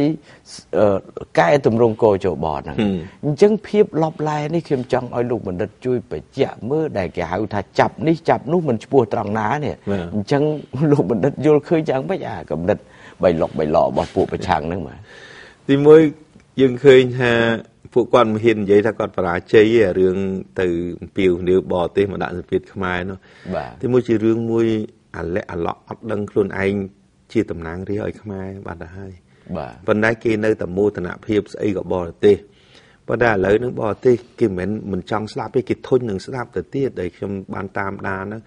កែតម្រង់កោចបហ្នឹងអញ្ចឹងភាពលបឡែនេះខ្ញុំចង់ឲ្យលោកបណ្ឌិតជួយបញ្ជាក់មើលដែលគេហៅថាចាប់នេះចាប់នោះមិនឈ្មោះត្រង់ណានេះអញ្ចឹងលោកបណ្ឌិតយល់ឃើញយ៉ាងម៉េចអាកំណត់បៃលុកបៃលករបស់ពួកប្រឆាំងហ្នឹងបាទ ទីមួយយើងឃើញថាពួកគាត់មិនហ៊ាននិយាយថាគាត់បរាជ័យទេរឿងទៅអំពាវនាវបរទេសមកដាក់សម្ពាធខ្មែរនោះទីមួយជារឿងមួយអាឡែអាឡក់អត់ដឹងខ្លួនឯងជាតំណាងរាស្ត្រឲ្យខ្មែរបាត់ទៅហើយបាទប៉ុន្តែគេនៅតែមោទនភាពស្អីក៏បរទេសប៉ុន្តែឥឡូវនឹងបរទេសគេមិនមិនចង់ស្ដាប់ទេគេធុញនឹងស្ដាប់ទៅទៀតដែលខ្ញុំបានតាមដានហ្នឹង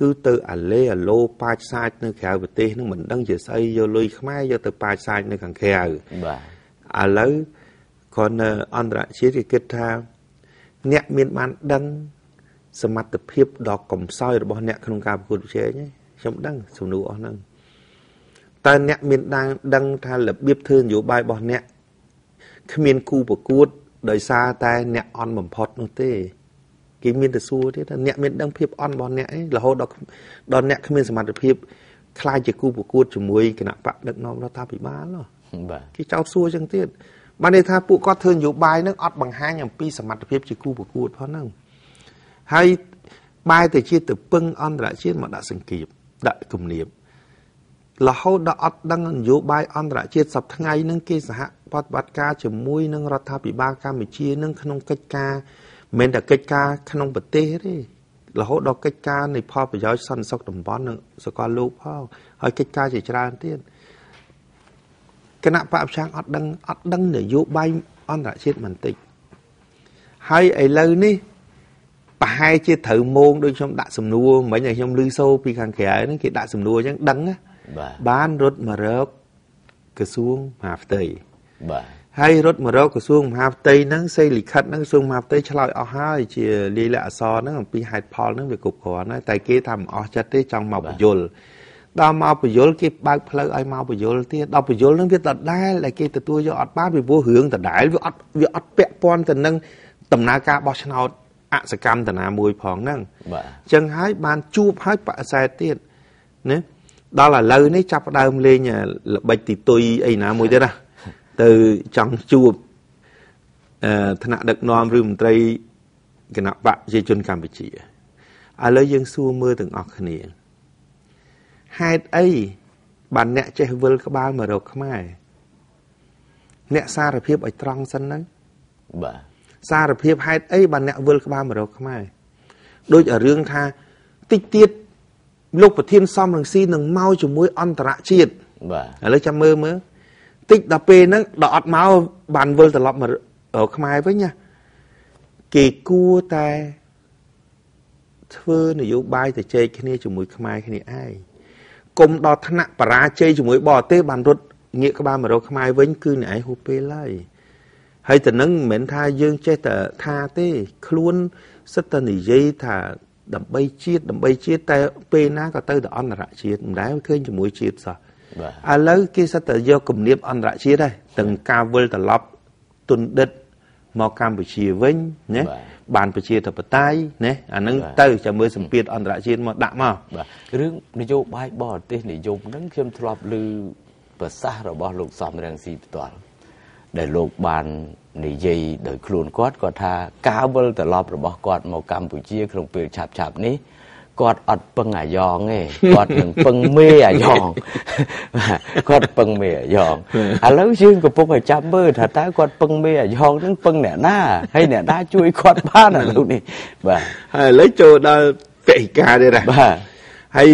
គឺទៅអាឡេអាឡូប៉ាចសាចនៅក្រៅប្រទេសនឹងមិនដឹងជាស្អីយកលុយខ្មែរយកទៅប៉ាចសាចនៅខាងក្រៅបាទ ឥឡូវគាត់នៅអន្តរជាតិគេគិតថា អ្នកមានបានដឹងសមត្ថភាពដ៏កំសោយរបស់អ្នកក្នុងការប្រកួតប្រជែងខ្ញុំដឹងសំណួរអស់ហ្នឹងតើអ្នកមានដឹងដឹងថារបៀបធ្វើនយោបាយរបស់អ្នកគ្មានគូប្រកួត ដោយសារតែអ្នកអន់បំផុតនោះទេគេមានទៅសួរទៀតថាអ្នកមានដឹងភាពអន់របស់អ្នកឯងរហូតដល់ដល់អ្នកគ្មានសមត្ថភាពខ្លាចជាគូប្រកួតជាមួយគណៈបកដឹកនាំរដ្ឋាភិបាលហ៎បាទ គេចោទសួរចឹងទៀតបានន័យថាពួកគាត់ធ្វើនយោបាយនឹងអត់បង្ហាញអំពីសមត្ថភាពជាគូប្រកួតផងហ្នឹងហើយបែរទៅជាទៅពឹងអន្តរជាតិមកដាក់សង្កៀបដាក់គំនាបរហូតដល់អត់ដឹងនយោបាយអន្តរជាតិសប្ថ្ងៃនឹងគេសហប្រតិបត្តិការជាមួយនឹងរដ្ឋាភិបាលកម្ពុជានឹងក្នុងកិច្ចការមិនតែកិច្ចការក្នុងប្រទេសទេរហូតដល់កិច្ចការនៃផលប្រយោជន៍សន្តិសុខតំបន់និងសកលលោកផងហើយកិច្ចការជាច្រើនទៀត គណៈបព្វឆាំងអត់ដឹងអត់ដឹងនយោបាយអន្តរជាតិមិនតិចហើយឥឡូវនេះប្រហែលជាត្រូវមងដូចខ្ញុំដាក់សំណួរមិញឲ្យខ្ញុំលឺសូពីខាងក្រៅហ្នឹងគេដាក់សំណួរអញ្ចឹងដឹងណាបានរត់មករកក្រសួងមហាផ្ទៃបាទហើយរត់មករកក្រសួងមហាផ្ទៃហ្នឹងសេលិខិតហ្នឹងក្រសួងមហាផ្ទៃឆ្លើយអស់ហើយជាលាយលក្ខណ៍អសរហ្នឹងអំពីហេតុផលហ្នឹងវាគ្រប់គ្រាន់ហើយតែគេថាមិនអស់ចិត្តទេចង់មកបញ្យល ដល់មកបញ្យលគេបើកផ្លូវឲ្យមកបញ្យលទៀតដល់បញ្យលហ្នឹងវាដដែលដែលគេទទួលយកអត់បានពីព្រោះរឿងដដែលវាអត់វាអត់ពាក់ព័ន្ធទៅនឹងដំណើរការបោះឆ្នោតអសកម្មតាណាមួយផងហ្នឹងបាទអញ្ចឹងហើយបានជួបហើយបក្សែទៀតណាដល់ឥឡូវនេះចាប់ផ្ដើមលេងល្បិចទីទុយអីណាមួយទៀតណាទៅចង់ជួបអឺថ្នាក់ដឹកនាំឬមន្ត្រីគណៈបកប្រជាជនកម្ពុជាឥឡូវយើងសួរមើលទាំងអស់គ្នា ហេតុអីបានអ្នកចេះវិលក្បាលមករកខ្មែរអ្នកសារភាពឲ្យត្រង់សិនហ្នឹងបាទសារភាពហេតុអីបានអ្នកវិលក្បាលមករកខ្មែរដូចឲ្យរឿងថាតិចទៀតលោកប្រធានសំរងស៊ីនឹងមកជាមួយអន្តរជាតិបាទឥឡូវចាំមើលមើលតិចដល់ពេលហ្នឹងដល់អត់មកបានវិលត្រឡប់មកខ្មែរវិញណាគេគួរតែធ្វើនយោបាយទៅជែកគ្នាជាមួយខ្មែរគ្នាឯង គុំដល់ថ្នាក់បរាជ័យជាមួយបរទេសបានរត់ងាកក្បាលមករកខ្មែរវិញគឺអ្នកឯងហួសពេលហើយហើយទៅនឹងមិនមែនថាយើងចេះតែថាទេខ្លួនសិតតែនិយាយថាដើម្បីជាតិដើម្បីជាតិតែពេលណាក៏ទៅដល់អន្តរជាតិមិនដែលឃើញជាមួយជាតិសោះឥឡូវគេសិតតែយកគំនាបអន្តរជាតិហើយទាំងការវិលត្រឡប់ទុនដិតមកកម្ពុជាវិញណា បានប្រជាធិបតេយ្យណាអានឹងទៅចាំមើលសម្ពាធអន្តរជាតិមកដាក់មកបាទរឿងនយោបាយបរទេសនិយមហ្នឹងខ្ញុំធ្លាប់ឮប្រសាសន៍របស់លោកសំរងស៊ីផ្ទាល់ដែលលោកបាននិយាយដោយខ្លួនគាត់គាត់ថាការវិលត្រឡប់របស់គាត់មកកម្ពុជាក្នុងពេលឆាប់ឆាប់នេះ គាត់អត់ពឹងអាយ៉ងទេគាត់នឹងពឹងមេអាយ៉ងគាត់ពឹងមេអាយ៉ងឥឡូវយើងកំពុងតែចាំមើលថាតើគាត់ពឹងមេអាយ៉ងនឹងពឹងអ្នកណាហើយអ្នកណាជួយគាត់បានឥឡូវនេះបាទហើយឥឡូវចូលដល់ពេកិកាទេណាបាទហើយ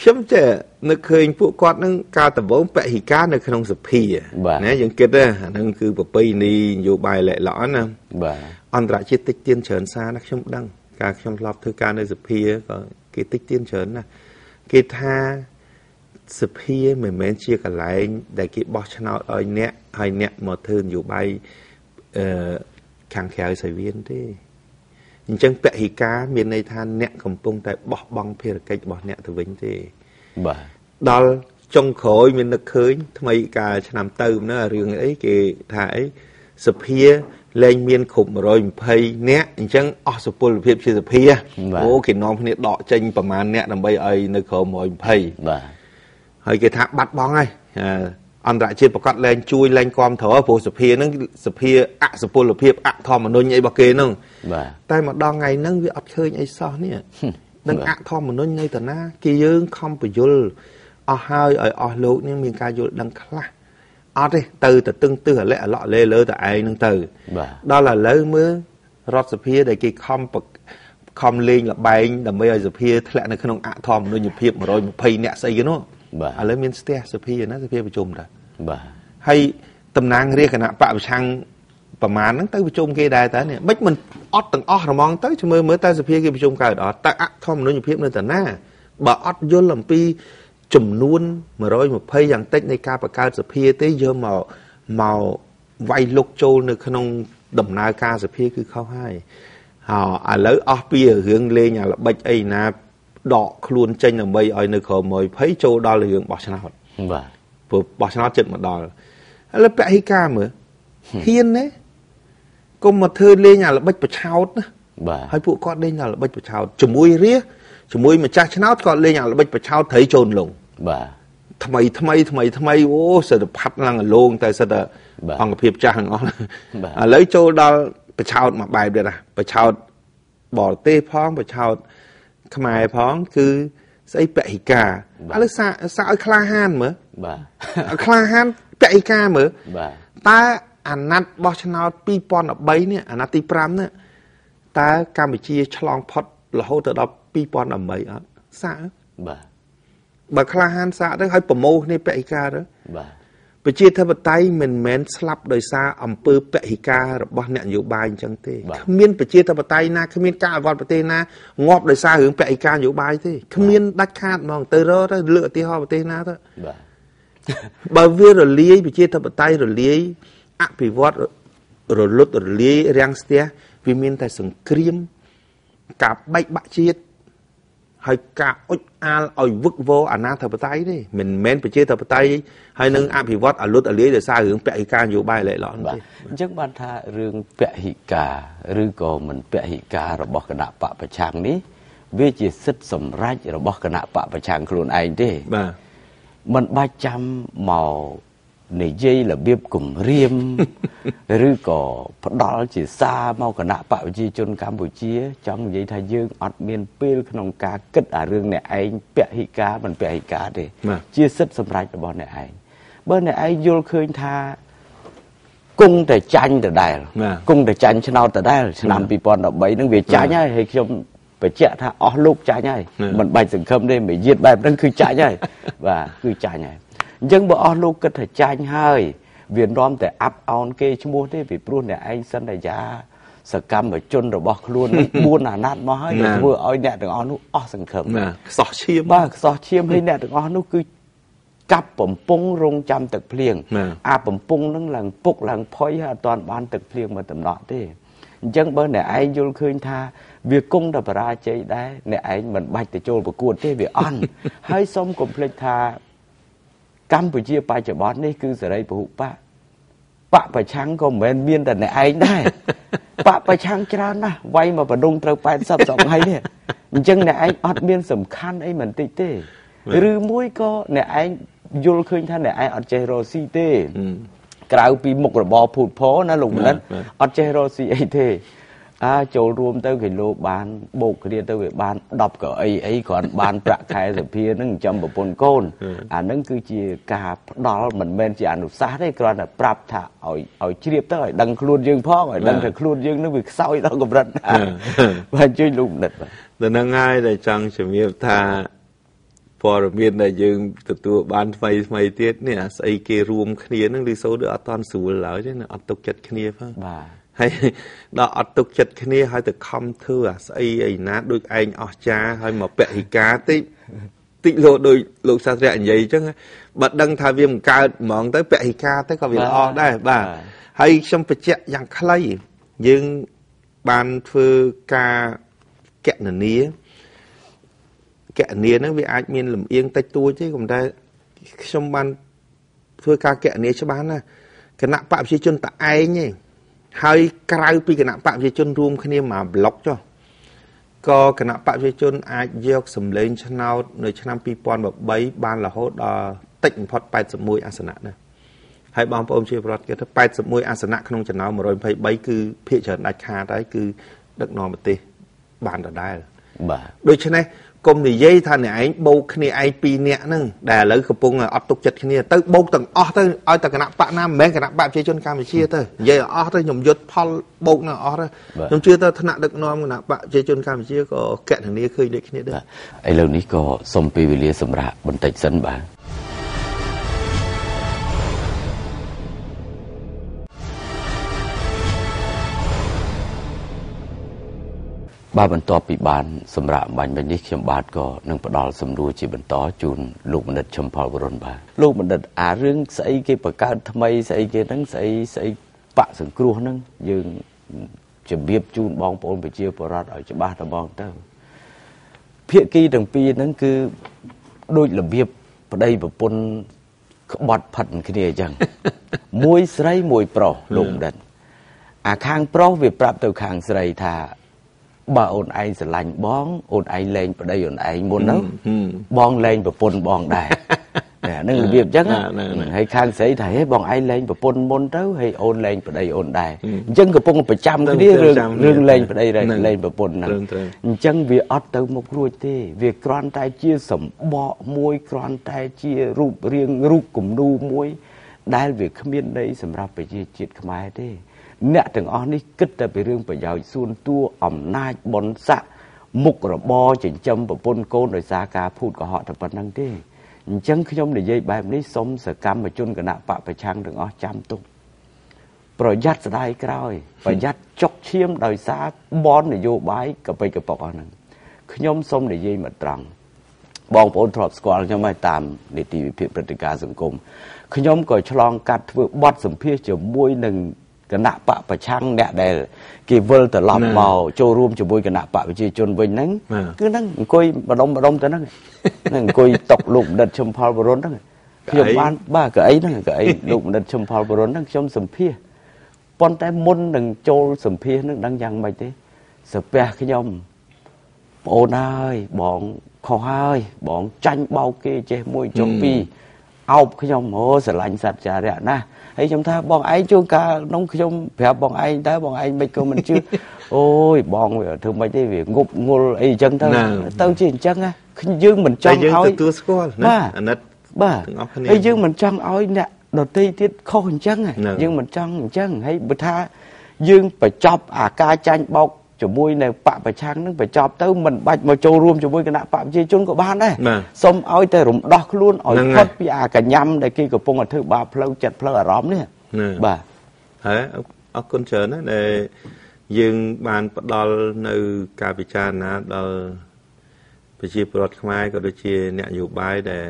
ខ្ញុំចេះនឹកឃើញពួកគាត់នឹងកាលដំបូងបហិការនៅក្នុងសភាណាយើងគិតណាអានឹងគឺប្រពៃណីនយោបាយល្អល្អណាបាទអន្តរជាតិតិចទៀនច្រើនសារណាខ្ញុំដឹង ការខ្ញុំធ្លាប់ធ្វើការនៅសភាក៏គេតិចទៀនច្រើនណាស់គេថាសភាមិនមែនជាកន្លែង ដែលគេបោះឆ្នោតឲ្យអ្នកហើយអ្នកមកធ្វើនយោបាយអឺខាងក្រៅសាវៀនទេអញ្ចឹងពហិការមានន័យថាអ្នកកំពុងតែបោះបង់ភារកិច្ចរបស់អ្នកទៅវិញទេបាទដល់ចុងក្រោយមាននឹកឃើញ ថ្មីកាលឆ្នាំទៅណារឿងអីគេថាអីសភាលែងមានគ្រប់120នាក់ អញ្ចឹងអស់សុពលភាពជាសភាអូគេនាំគ្នាដកចេញប្រមាណអ្នកដើម្បីឲ្យនៅក្រោម120បាទហើយគេថាបាត់បង់ហើយអន្តរជាតិប្រកាសលែងជួយលែងគ្រប់គ្រងព្រោះសភាហ្នឹងសភាអសុពលភាពអធម្មនុញ្ញអីរបស់គេហ្នឹងបាទតែមកដល់ថ្ងៃហ្នឹងវាអត់ឃើញអីសោះនេះនឹងអធម្មនុញ្ញនៅតាណាគេយើងខំបញ្យលអស់ហើយឲ្យអស់លោកនេះមានការយល់ដឹងខ្លះអត់ទេទៅទៅទឹងទឹះអាលែអាឡក់លេលើតែឯងហ្នឹងទៅដល់ឥឡូវមើល រដ្ឋសភាដែលគេខំខំលេងលបែងដើម្បីឲ្យសភាធ្លាក់នៅក្នុងអធម្មនុញ្ញភាព120អ្នកស្អីគេនោះបាទឥឡូវមានស្ទះសភាណាសភាប្រជុំតាបាទហើយតំណាងរាជគណៈបកប្រឆាំងប្រមាណហ្នឹងទៅប្រជុំគេដែរតើនេះមិនមិនអត់ទាំងអស់រមងទៅជមើមើលតើសភាគេប្រជុំកើតអត់តើអធម្មនុញ្ញភាពនៅតាណាបើអត់យល់អំពីចំនួន120យ៉ាងតិចនៃការបង្កើតសភាទេយកមកមកវាយលុកចូលនៅក្នុង ដំណើរការសភាគឺខុសហើយហើយឥឡូវអស់ពីរឿងលេងអាល្បិចអីណាដកខ្លួនចេញដើម្បីឲ្យនៅក្រោម120ចូលដល់រឿងបោះឆ្នោតបាទព្រោះបោះឆ្នោតចិត្តមកដល់ឥឡូវពហិការមើលហ៊ានទេគុំមកធ្វើលេងអាល្បិចប្រឆោតណាបាទហើយពួកគាត់លេងអាល្បិចប្រឆោតជាមួយរាជាមួយម្ចាស់ឆ្នោតគាត់លេងអាល្បិចប្រឆោតត្រីចូលលងបាទ ថ្មីថ្មីថ្មីថ្មីអូសិតផាត់ឡើងលងតែសិតអង្គភាពចាស់ទាំងអស់ឥឡូវចូលដល់ប្រឆោតមួយបែបទៀតណាប្រឆោតបរទេសផងប្រឆោតខ្មែរផងគឺស្អីពហិកាឥឡូវសាកសាកឲ្យក្លាហានមើលបាទក្លាហានពហិកាមើលបាទតើអាណត្តិបោះឆ្នោត2013នេះអាណត្តិទី5នេះតើកម្ពុជាឆ្លងផុតរហូតទៅដល់2018អត់សាកបាទ បើក្លាហានសាកទៅឲ្យប្រមូលគ្នាពហិការទៅបាទប្រជាធិបតេយ្យមិនមែនស្លាប់ដោយសារអំពើពហិការរបស់អ្នកនយោបាយអញ្ចឹងទេគ្មានប្រជាធិបតេយ្យណាគ្មានការអវត្តប្រទេសណាងាប់ដោយសាររឿងពហិការនយោបាយទេគ្មានដាច់ខាតហ្មងទៅរកទៅលើកឧទាហរណ៍ប្រទេសណាទៅបាទបើវារលាយប្រជាធិបតេយ្យរលាយអភិវឌ្ឍរលត់រលាយរាំងស្ទះវាមានតែសង្គ្រាមការបែកបាក់ជាតិ ហើយការអុចអាលឲ្យវឹកវរអាណាធិបតេយ្យទេមិនមែនប្រជាធិបតេយ្យហើយនឹងអភិវឌ្ឍអលុតអលាយដោយសាររឿងពហិការនយោបាយឡេឡនទេអញ្ចឹងបានថារឿងពហិការឬក៏មិនពហិការរបស់គណៈបកប្រឆាំងនេះវាជាសិទ្ធិសម្រេចរបស់គណៈបកប្រឆាំងខ្លួនឯងទេបាទមិនបាច់ចាំមក និយាយរបៀបគម្រាមឬក៏ផ្ដាល់ជាសារមកគណៈបកប្រជាជនកម្ពុជា ចង់និយាយថាយើងអត់មានពេលក្នុងការគិតអារឿងអ្នកឯងពហិការមិនពហិការទេជាសិទ្ធិសម្រេចរបស់អ្នកឯងបើអ្នកឯងយល់ឃើញថាគង់តែចាញ់ដដែលគង់តែចាញ់ឆ្នោតដដែលឆ្នាំ2013ហ្នឹងវាចាញ់ហើយហើយខ្ញុំបញ្ជាក់ថាអស់លោកចាញ់ហើយមិនបាច់សង្ឃឹមទេមិនយាតបែបហ្នឹងគឺចាញ់ហើយបាទគឺចាញ់ហើយ អញ្ចឹងបើអស់លោកគិតថាចាញ់ហើយវានាំតែអាប់អោនគេឈ្មោះទេពីព្រោះអ្នកឯងសន្យាសកម្មជនរបស់ខ្លួននេះ4អាណត្តិមកហើយធ្វើឲ្យអ្នកទាំងអស់នោះអស់សង្ឃឹមខ្សោះឈាមបាទខ្សោះឈាមហើយអ្នកទាំងអស់នោះគឺកាប់បំពង់រងចាំទឹកភ្លៀងអាបំពង់នឹងឡើងពុកឡើងផុយហើយអត់ទាន់បានទឹកភ្លៀងមកដំណក់ទេអញ្ចឹងបើអ្នកឯងយល់ឃើញថាវាគង់តែបរាជ័យដែរអ្នកឯងមិនបាច់ទៅចូលប្រកួតទេវាអន់ហើយសូមកុំភ្លេចថា កម្ពុជាបច្ចុប្បន្ននេះគឺសេរីពហុបកបកប្រឆាំងក៏មិនមែនមានតែអ្នកឯងដែរបកប្រឆាំងច្រើនណាស់វាយមកបដុងត្រូវ80សប្តាហ៍នេះអញ្ចឹងអ្នកឯងអត់មានសំខាន់អីមិនតិចទេឬមួយក៏អ្នកឯងយល់ឃើញថាអ្នកឯងអត់ចេះរកស៊ីទេក្រៅពីមុខរបរភូតផណាលោកមនិតអត់ចេះរកស៊ីអីទេ អាចូលរួមទៅគីឡូបានបូកគ្នាទៅវាបាន10កៅអីអីគ្រាន់បានប្រាក់ខែសភានឹងចំប្រពន្ធកូនអានឹងគឺជាការផ្ដល់មិនមែនជាអនុសាសន៍ទេគ្រាន់តែប្រាប់ថាឲ្យឲ្យជ្រាបទៅឲ្យដឹងខ្លួនយើងផងឲ្យដឹងថាខ្លួនយើងនឹងវាខ្សោយដល់កម្រិតណាបាទជួយលោកនិតបាទដល់ហ្នឹងហើយដែលចង់ជំរាបថាព័ត៌មានដែលយើងទទួលបានថ្មីថ្មីទៀតនេះអាស្អីគេរួមគ្នានឹងឬសូដូចអត់តន់ស្រួលឡើយទេអត់ទុកចិត្តគ្នាផងបាទ ហើយដល់អត់ទុកចិត្តគ្នាហើយទៅខំធ្វើអាស្អីអីណាដូចឯងអស់ចាហើយមកពហិកាតិចតិចលោដោយលោកសាស្ត្រនិយាយអញ្ចឹងបើដឹងថាវាមិនកើតហ្មងទៅពហិកាទៅក៏វាល្អដែរបាទហើយខ្ញុំបញ្ជាក់យ៉ាងខ្លីយើងបានធ្វើការកណនាកណនាហ្នឹងវាអាចមានលំអៀងតិចតួចទេក៏តែខ្ញុំបានធ្វើការកណនាច្បាស់ណាគណៈបកប្រជាជនតឯងទេ ហើយក្រៅពីគណៈបកប្រជាជនរួមគ្នាមកប្លុកចុះក៏គណៈបកប្រជាជនអាចយកសម្លេងឆ្នោតនៅឆ្នាំ2013បានរហូតដល់តិចបំផុត81អាសនៈណាហើយបងប្អូនជាប្រវត្តិគេថា81អាសនៈក្នុងចំណោម123គឺភាគច្រើនដាច់ខាតហើយគឺដឹកនាំប្រទេសបានដដែលបាទដូច្នេះ កុំនិយាយថាអ្នកឯងបោកគ្នាឯងពីរនាក់ហ្នឹងដែលឥឡូវកំពុងអត់ទុកចិត្តគ្នាទៅបោកទាំងអស់ទៅឲ្យតែគណៈបកណាមិនមែនគណៈបកប្រជាជនកម្ពុជាទៅនិយាយអស់ទៅខ្ញុំយុទ្ធផលបោកនៅអស់ទៅខ្ញុំជឿថាថ្នាក់ដឹកនាំគណៈបកប្រជាជនកម្ពុជាក៏កណនីឃើញដូចគ្នាដែរឥឡូវនេះក៏សូមពេលវេលាសម្រាប់បន្តិចសិនបាទ បាទបន្ទាប់ពីបានសម្រាប់បាញ់មិញនេះខ្ញុំបាទក៏នឹងផ្ដល់សំណួរជាបន្តជូនលោកបណ្ឌិតឈឹមផលវរុនបាទលោកបណ្ឌិតអារឿងស្អីគេបង្កើតថ្មីស្អីគេហ្នឹងស្អីស្អីបាក់សង្គ្រោះហ្នឹងយើងជំរាបជូនបងប្អូនប្រជាពលរដ្ឋឲ្យច្បាស់តែបងទៅភាគីទាំងពីរហ្នឹងគឺដូចរបៀបប្តីប្រពន្ធក្បត់ផិតគ្នាអញ្ចឹងមួយស្រីមួយប្រុសលោកបណ្ឌិតអាខាងប្រុសវាប្រាប់ទៅខាងស្រីថា បើអូនឯងស្រឡាញ់បងអូនឯងលែងប្តីអូនឯងមុនទៅបងលែងប្រពន្ធបងដែរហ្នឹងរបៀបអញ្ចឹងហើយខាងស្រីថាហេបងឯងលែងប្រពន្ធមុនទៅហើយអូនលែងប្តីអូនដែរអញ្ចឹងកំពុងប្រចាំគ្នារឿងរឿងលែងប្តីលែងប្រពន្ធហ្នឹងអញ្ចឹងវាអត់ទៅមុខរួចទេវាគ្រាន់តែជាសម្បកមួយគ្រាន់តែជារូបរាងរូបគំនូមួយដែលវាគ្មានន័យសម្រាប់ប្រជាជាតិខ្មែរទេ អ្នកទាំងអស់នេះគិតតែពីរឿងប្រយោជន៍សួនតួអំណាចបនស័កមុខរបរចិញ្ចឹមប្រពន្ធកូនដោយសារការភូតកុហកតែប៉ុណ្្នឹងទេអញ្ចឹងខ្ញុំនិយាយបែបនេះសូមសកម្មជនគណៈបពប្រឆាំងទាំងអស់ចាំទុកប្រយ័ត្នស្ដាយក្រោយ ប្រយ័ត្នចុកឈាមដោយសារបននយោបាយកបិកប៉ុកអស់ហ្នឹងខ្ញុំសូមនិយាយមកត្រង់បងប្អូនធ្លាប់ស្គាល់ខ្ញុំហើយតាមនីតិវិភាគព្រឹត្តិការណ៍សង្គមខ្ញុំក៏ឆ្លងកាត់ធ្វើបទសម្ភាសជាមួយនឹង គណៈបកប្រឆាំងអ្នកដែលគេវិលត្រឡប់មកចូលរួមជាមួយគណៈបកប្រជាជនវិញហ្នឹងគឺហ្នឹងអង្គុយបដុំបដុំទៅហ្នឹងហ្នឹងអង្គុយຕົកលោកបណ្ឌិតឈឹមផលបរុនហ្នឹងខ្ញុំបានបាទកៅអីហ្នឹងកៅអីលោកបណ្ឌិតឈឹមផលបរុនហ្នឹងខ្ញុំសម្ភាសប៉ុន្តែមុននឹងចូលសម្ភាសហ្នឹងដឹងយ៉ាងម៉េចទេសាពះខ្ញុំប្អូនហើយបងខុសហើយបងចាញ់បោកគេចេះមួយចុងពីរអោបខ្ញុំអូស្រឡាញ់សត្វចារៈណាស់ ហើយខ្ញុំថាបងឯងជួនកាលក្នុងខ្ញុំប្រាប់បងឯងតើបងឯងមិនក៏មិនជឿអូយបងវាធ្វើម៉េចទេវាងប់ងល់អីចឹងទៅទៅជាអញ្ចឹងណាយើងមិនចង់ឲ្យយើងទទួលស្គាល់ណាអាណិតបាទទាំងអស់គ្នាហើយយើងមិនចង់ឲ្យអ្នកដតីទៀតខុសអញ្ចឹងយើងមិនចង់អញ្ចឹងហើយបើថាយើងបញ្ចប់អាការចាញ់បោក ជាមួយនៅបពប្រឆាំងនឹងបញ្ចប់ទៅមិនបាច់មកចូលរួមជាមួយគណៈបកប្រជាជនក៏បានដែរសូមឲ្យតែរំដោះខ្លួនឲ្យផុតពីអាកញ្ញាំដែលគេកំពុងតែធ្វើបាបផ្លូវចិត្តផ្លូវអារម្មណ៍នេះបាទហើយអរគុណច្រើនណាស់ដែលយើងបានផ្ដល់នៅការពិចារណាដល់ប្រជាពលរដ្ឋខ្មែរក៏ដូចជាអ្នកនយោបាយដែល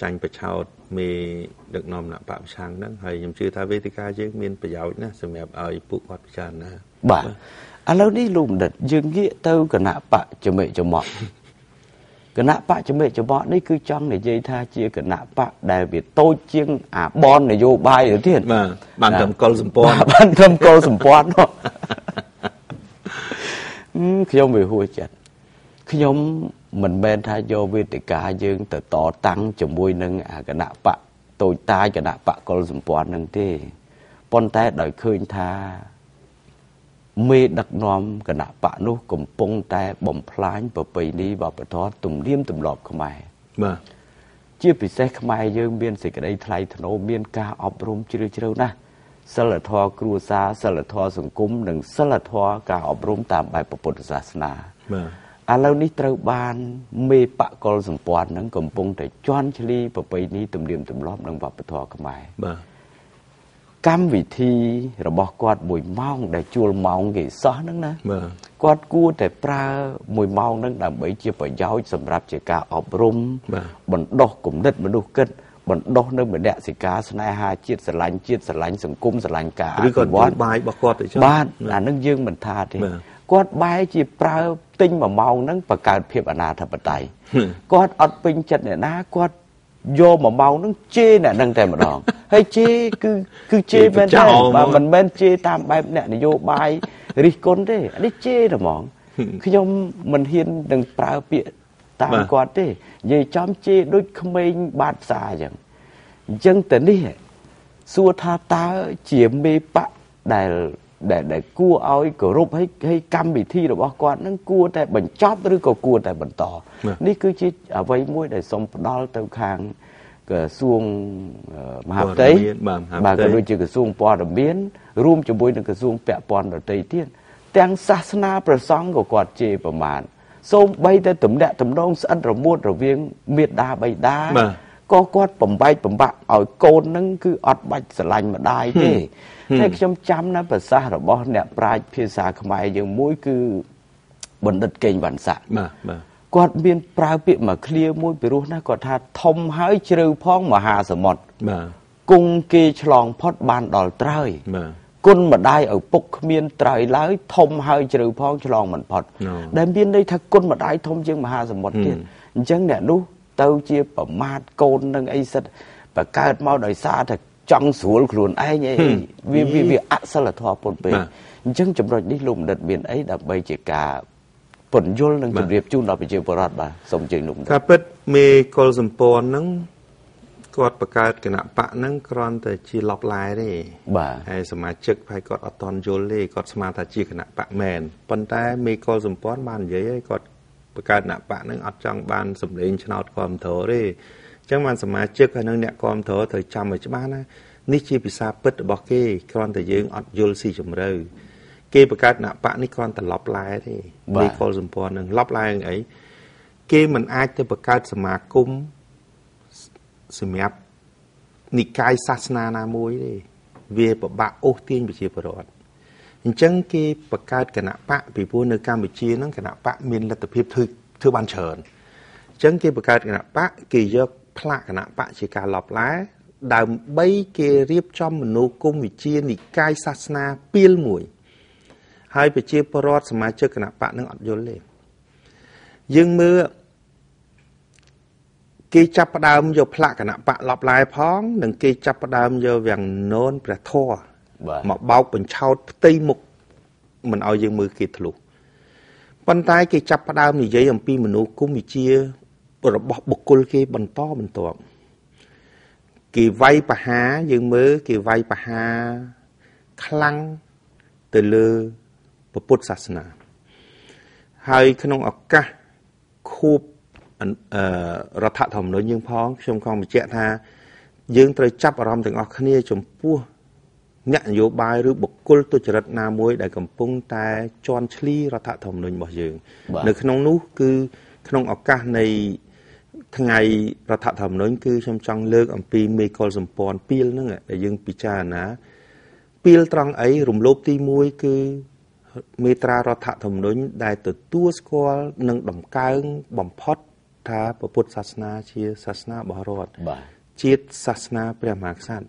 ចាញ់ប្រឆោតមេដឹកនាំគណៈបកប្រឆាំងហ្នឹងហើយខ្ញុំជឿថាវេទិកាយើងមានប្រយោជន៍ណាស់សម្រាប់ឲ្យពួកគាត់ពិចារណាបាទ ឥឡូវនេះលោកបណ្ឌិតយើងងាកទៅគណៈបកចមិចចំក់គណៈបកចមិចចំក់នេះគឺចង់និយាយថាជាគណៈបកដែលវាតូចជាងអាបននយោបាយទៅទៀតបាទបានត្រឹមកុលសម្ព័ន្ធបានត្រឹមកុលសម្ព័ន្ធខ្ញុំវាហួចចិត្តខ្ញុំមិនមែនថាយកវេទិកាយើងទៅតតាំងជាមួយនឹងអាគណៈបកតូចតាចគណៈបកកុលសម្ព័ន្ធនឹងទេប៉ុន្តែដោយឃើញថា មេដឹកនាំគណៈបកនោះកំពុងតែបំផ្លាញប្រពៃណីវប្បធម៌ទំនៀមទម្លាប់ខ្មែរបាទជាពិសេសខ្មែរយើងមានសេចក្តីថ្លៃថ្នូរមានការអប់រំជ្រាលជ្រៅណាស់សិលធម៌គ្រួសារសិលធម៌សង្គមនិងសិលធម៌ការអប់រំតាមបែបពុទ្ធសាសនាបាទឥឡូវនេះត្រូវបាន មេបកលសម្ព័ន្ធនឹងកំពុងតែជន់ឈ្លីប្រពៃណីទំនៀមទម្លាប់និងវប្បធម៌ខ្មែរបាទ កម្មវិធីរបស់គាត់1ម៉ោងដែលជួលម៉ោងគេសោះហ្នឹងណាបាទគាត់គួរតែប្រើ1ម៉ោងហ្នឹងដើម្បីជាប្រយោជន៍សម្រាប់ជាការអប់រំបណ្ដុះគំនិតមនុស្សគិតបណ្ដុះនៅមនសិការស្នេហាជាតិស្រឡាញ់ជាតិស្រឡាញ់សង្គមស្រឡាញ់ការឬក៏បាយរបស់គាត់ទៅចុះបាទអានឹងយើងមិនថាទេគាត់បែរជាប្រើទិញ1ម៉ោងហ្នឹងបង្កើតភាពអនាធិបតេយ្យគាត់អត់ពេញចិត្តអ្នកណាគាត់ យក1ម៉ោងហ្នឹងជេរអ្នកហ្នឹងតែម្ដងហើយជេរគឺគឺជេរមែនទេបាទមិនមែនជេរតាមបែបអ្នកនយោបាយរិះគន់ទេអានេះជេរតែហ្មងខ្ញុំមិនហ៊ាននឹងប្រើពាក្យតាមគាត់ទេនិយាយចំជេរដូចក្មេងបាតផ្សារអញ្ចឹងអញ្ចឹងទៅនេះសួរថាតើជាមេបៈដែល ដែលដែលគួរឲ្យគោរពឲ្យឲ្យកម្មវិធីរបស់គាត់នឹងគួរតែបញ្ចប់ឬក៏គួរតែបន្តនេះគឺជាអ្វីមួយដែលសូមផ្ដល់ទៅខាងក្រសួងមហាផ្ទៃបាទក៏ដូចជាក្រសួងព័ត៌មានរួមជាមួយនឹងក្រសួងពាក់ព័ន្ធដទៃទៀតទាំងសាសនាប្រសង់ក៏គាត់ជេរប្រមាណសូម្បីតែតំណាក់តំណងស្អិតរមួតរវាងមេដាបៃតា ក៏គាត់បំបែកបំបាក់ឲ្យកូននឹងគឺអត់បាច់ស្រឡាញ់ម្ដាយទេតែខ្ញុំចាំណាប្រសាសន៍របស់អ្នកប្រាជ្ញភាសាខ្មែរយើងមួយគឺបណ្ឌិតកេងវណ្ណស័កបាទបាទគាត់មានប្រើពាក្យមួយឃ្លាមួយពីរោះណាគាត់ថាធំហើយជ្រៅផងមហាសមុទ្របាទគង់គេឆ្លងផុតបានដល់ត្រើយបាទគុណម្ដាយឪពុកគ្មានត្រើយឡើយធំហើយជ្រៅផងឆ្លងមិនផុតដែលមានន័យថាគុណម្ដាយធំជាងមហាសមុទ្រទៀតអញ្ចឹងអ្នកនោះ ទៅជាប្រមាថកូននឹងអីសិតបកើតមកដោយសារតែចង់ស្រួលខ្លួនឯងអីវាវាវាអសិលធម៌ពុនពេកអញ្ចឹងចំណុចនេះលោកបណ្ឌិតមានអីដើម្បីជាការពន្យល់និងជម្រាបជូនដល់ប្រជាពលរដ្ឋបាទសូមជើញលោកការពិតមេកុលសម្ព័ន្ធហ្នឹងគាត់បង្កើតគណៈបកហ្នឹងគ្រាន់តែជាឡប់ឡាយទេបាទហើយសមាជិកហើយគាត់អត់តន់យល់ទេគាត់ស្មានថាជាគណៈបកមែនប៉ុន្តែមេកុលសម្ព័ន្ធបាននិយាយឲ្យគាត់ បង្កើតគណៈបកហ្នឹងអត់ចង់បានសម្លេងឆ្នោតគ្រប់គ្រងទេអញ្ចឹងបានសមាជិកហើយនឹងអ្នកគ្រប់គ្រងត្រូវចាំឲ្យច្បាស់ណានេះជាភាសាពិតរបស់គេគ្រាន់តែយើងអត់យល់ស៊ីជម្រៅគេបង្កើតណបៈនេះគ្រាន់តែឡប់ឡែទេនេះកុលសម្ព័ន្ធនឹងឡប់ឡែអីគេមិនអាចទៅបង្កើតសមាគមសម្រាប់និកាយសាសនាណាមួយទេវាពិបាកអូសទាញប្រជាពលរដ្ឋ អញ្ចឹងគេបង្កើតគណៈបកពីព្រោះនៅកម្ពុជាហ្នឹងគណៈបកមានលទ្ធភាពធ្វើធ្វើបានច្រើនអញ្ចឹងគេបង្កើតគណៈបកគេយកផ្លាកគណៈបកជាការឡប់ឡែដើម្បីគេរៀបចំមនោគមវិជ្ជានិកាយសាសនាពីលមួយ ហើយប្រជាពលរដ្ឋសមាជិកគណៈបកនឹងអត់យល់ទេយើងមើលគេចាប់ផ្ដើមយកផ្លាកគណៈបកឡប់ឡាយផង និងគេចាប់ផ្ដើមយកវាំងនោនព្រះធរ មកបោកបញ្ឆោតផ្ទៃមុខមិនឲ្យយើងមើលគេធ្លុះប៉ុន្តែគេចាប់ផ្ដើមនិយាយអំពីមនោគមវិជ្ជារបស់បុគ្គលគេបន្តបន្ទាប់គេវាយបហាយើងមើលគេវាយបហាខ្លាំងទៅលើពុទ្ធសាសនា ហើយក្នុងឱកាសខួបរដ្ឋធម្មនុញ្ញយើងផងខ្ញុំខំបញ្ជាក់ថា យើងត្រូវចាប់អារម្មណ៍ទាំងអស់គ្នា ចំពោះ អ្នកនយោបាយឬបុគ្គលទុច្ចរិតណាមួយដែលកំពុងតែជន់ឈ្លីរដ្ឋធម្មនុញ្ញរបស់យើង នៅក្នុងនោះគឺក្នុងឱកាសនៃថ្ងៃរដ្ឋធម្មនុញ្ញគឺខ្ញុំចង់លើកអំពីមេកុលសម្ព័ន្ធពីលហ្នឹងដែលយើងពិចារណាពីលត្រង់អីរំលោភទី1គឺមេត្រារដ្ឋធម្មនុញ្ញដែលទទួលស្គាល់និងដំកើងបំផុតថាពុទ្ធសាសនាជាសាសនារបស់រដ្ឋបាទជាតិសាសនាព្រះមហាក្សត្រ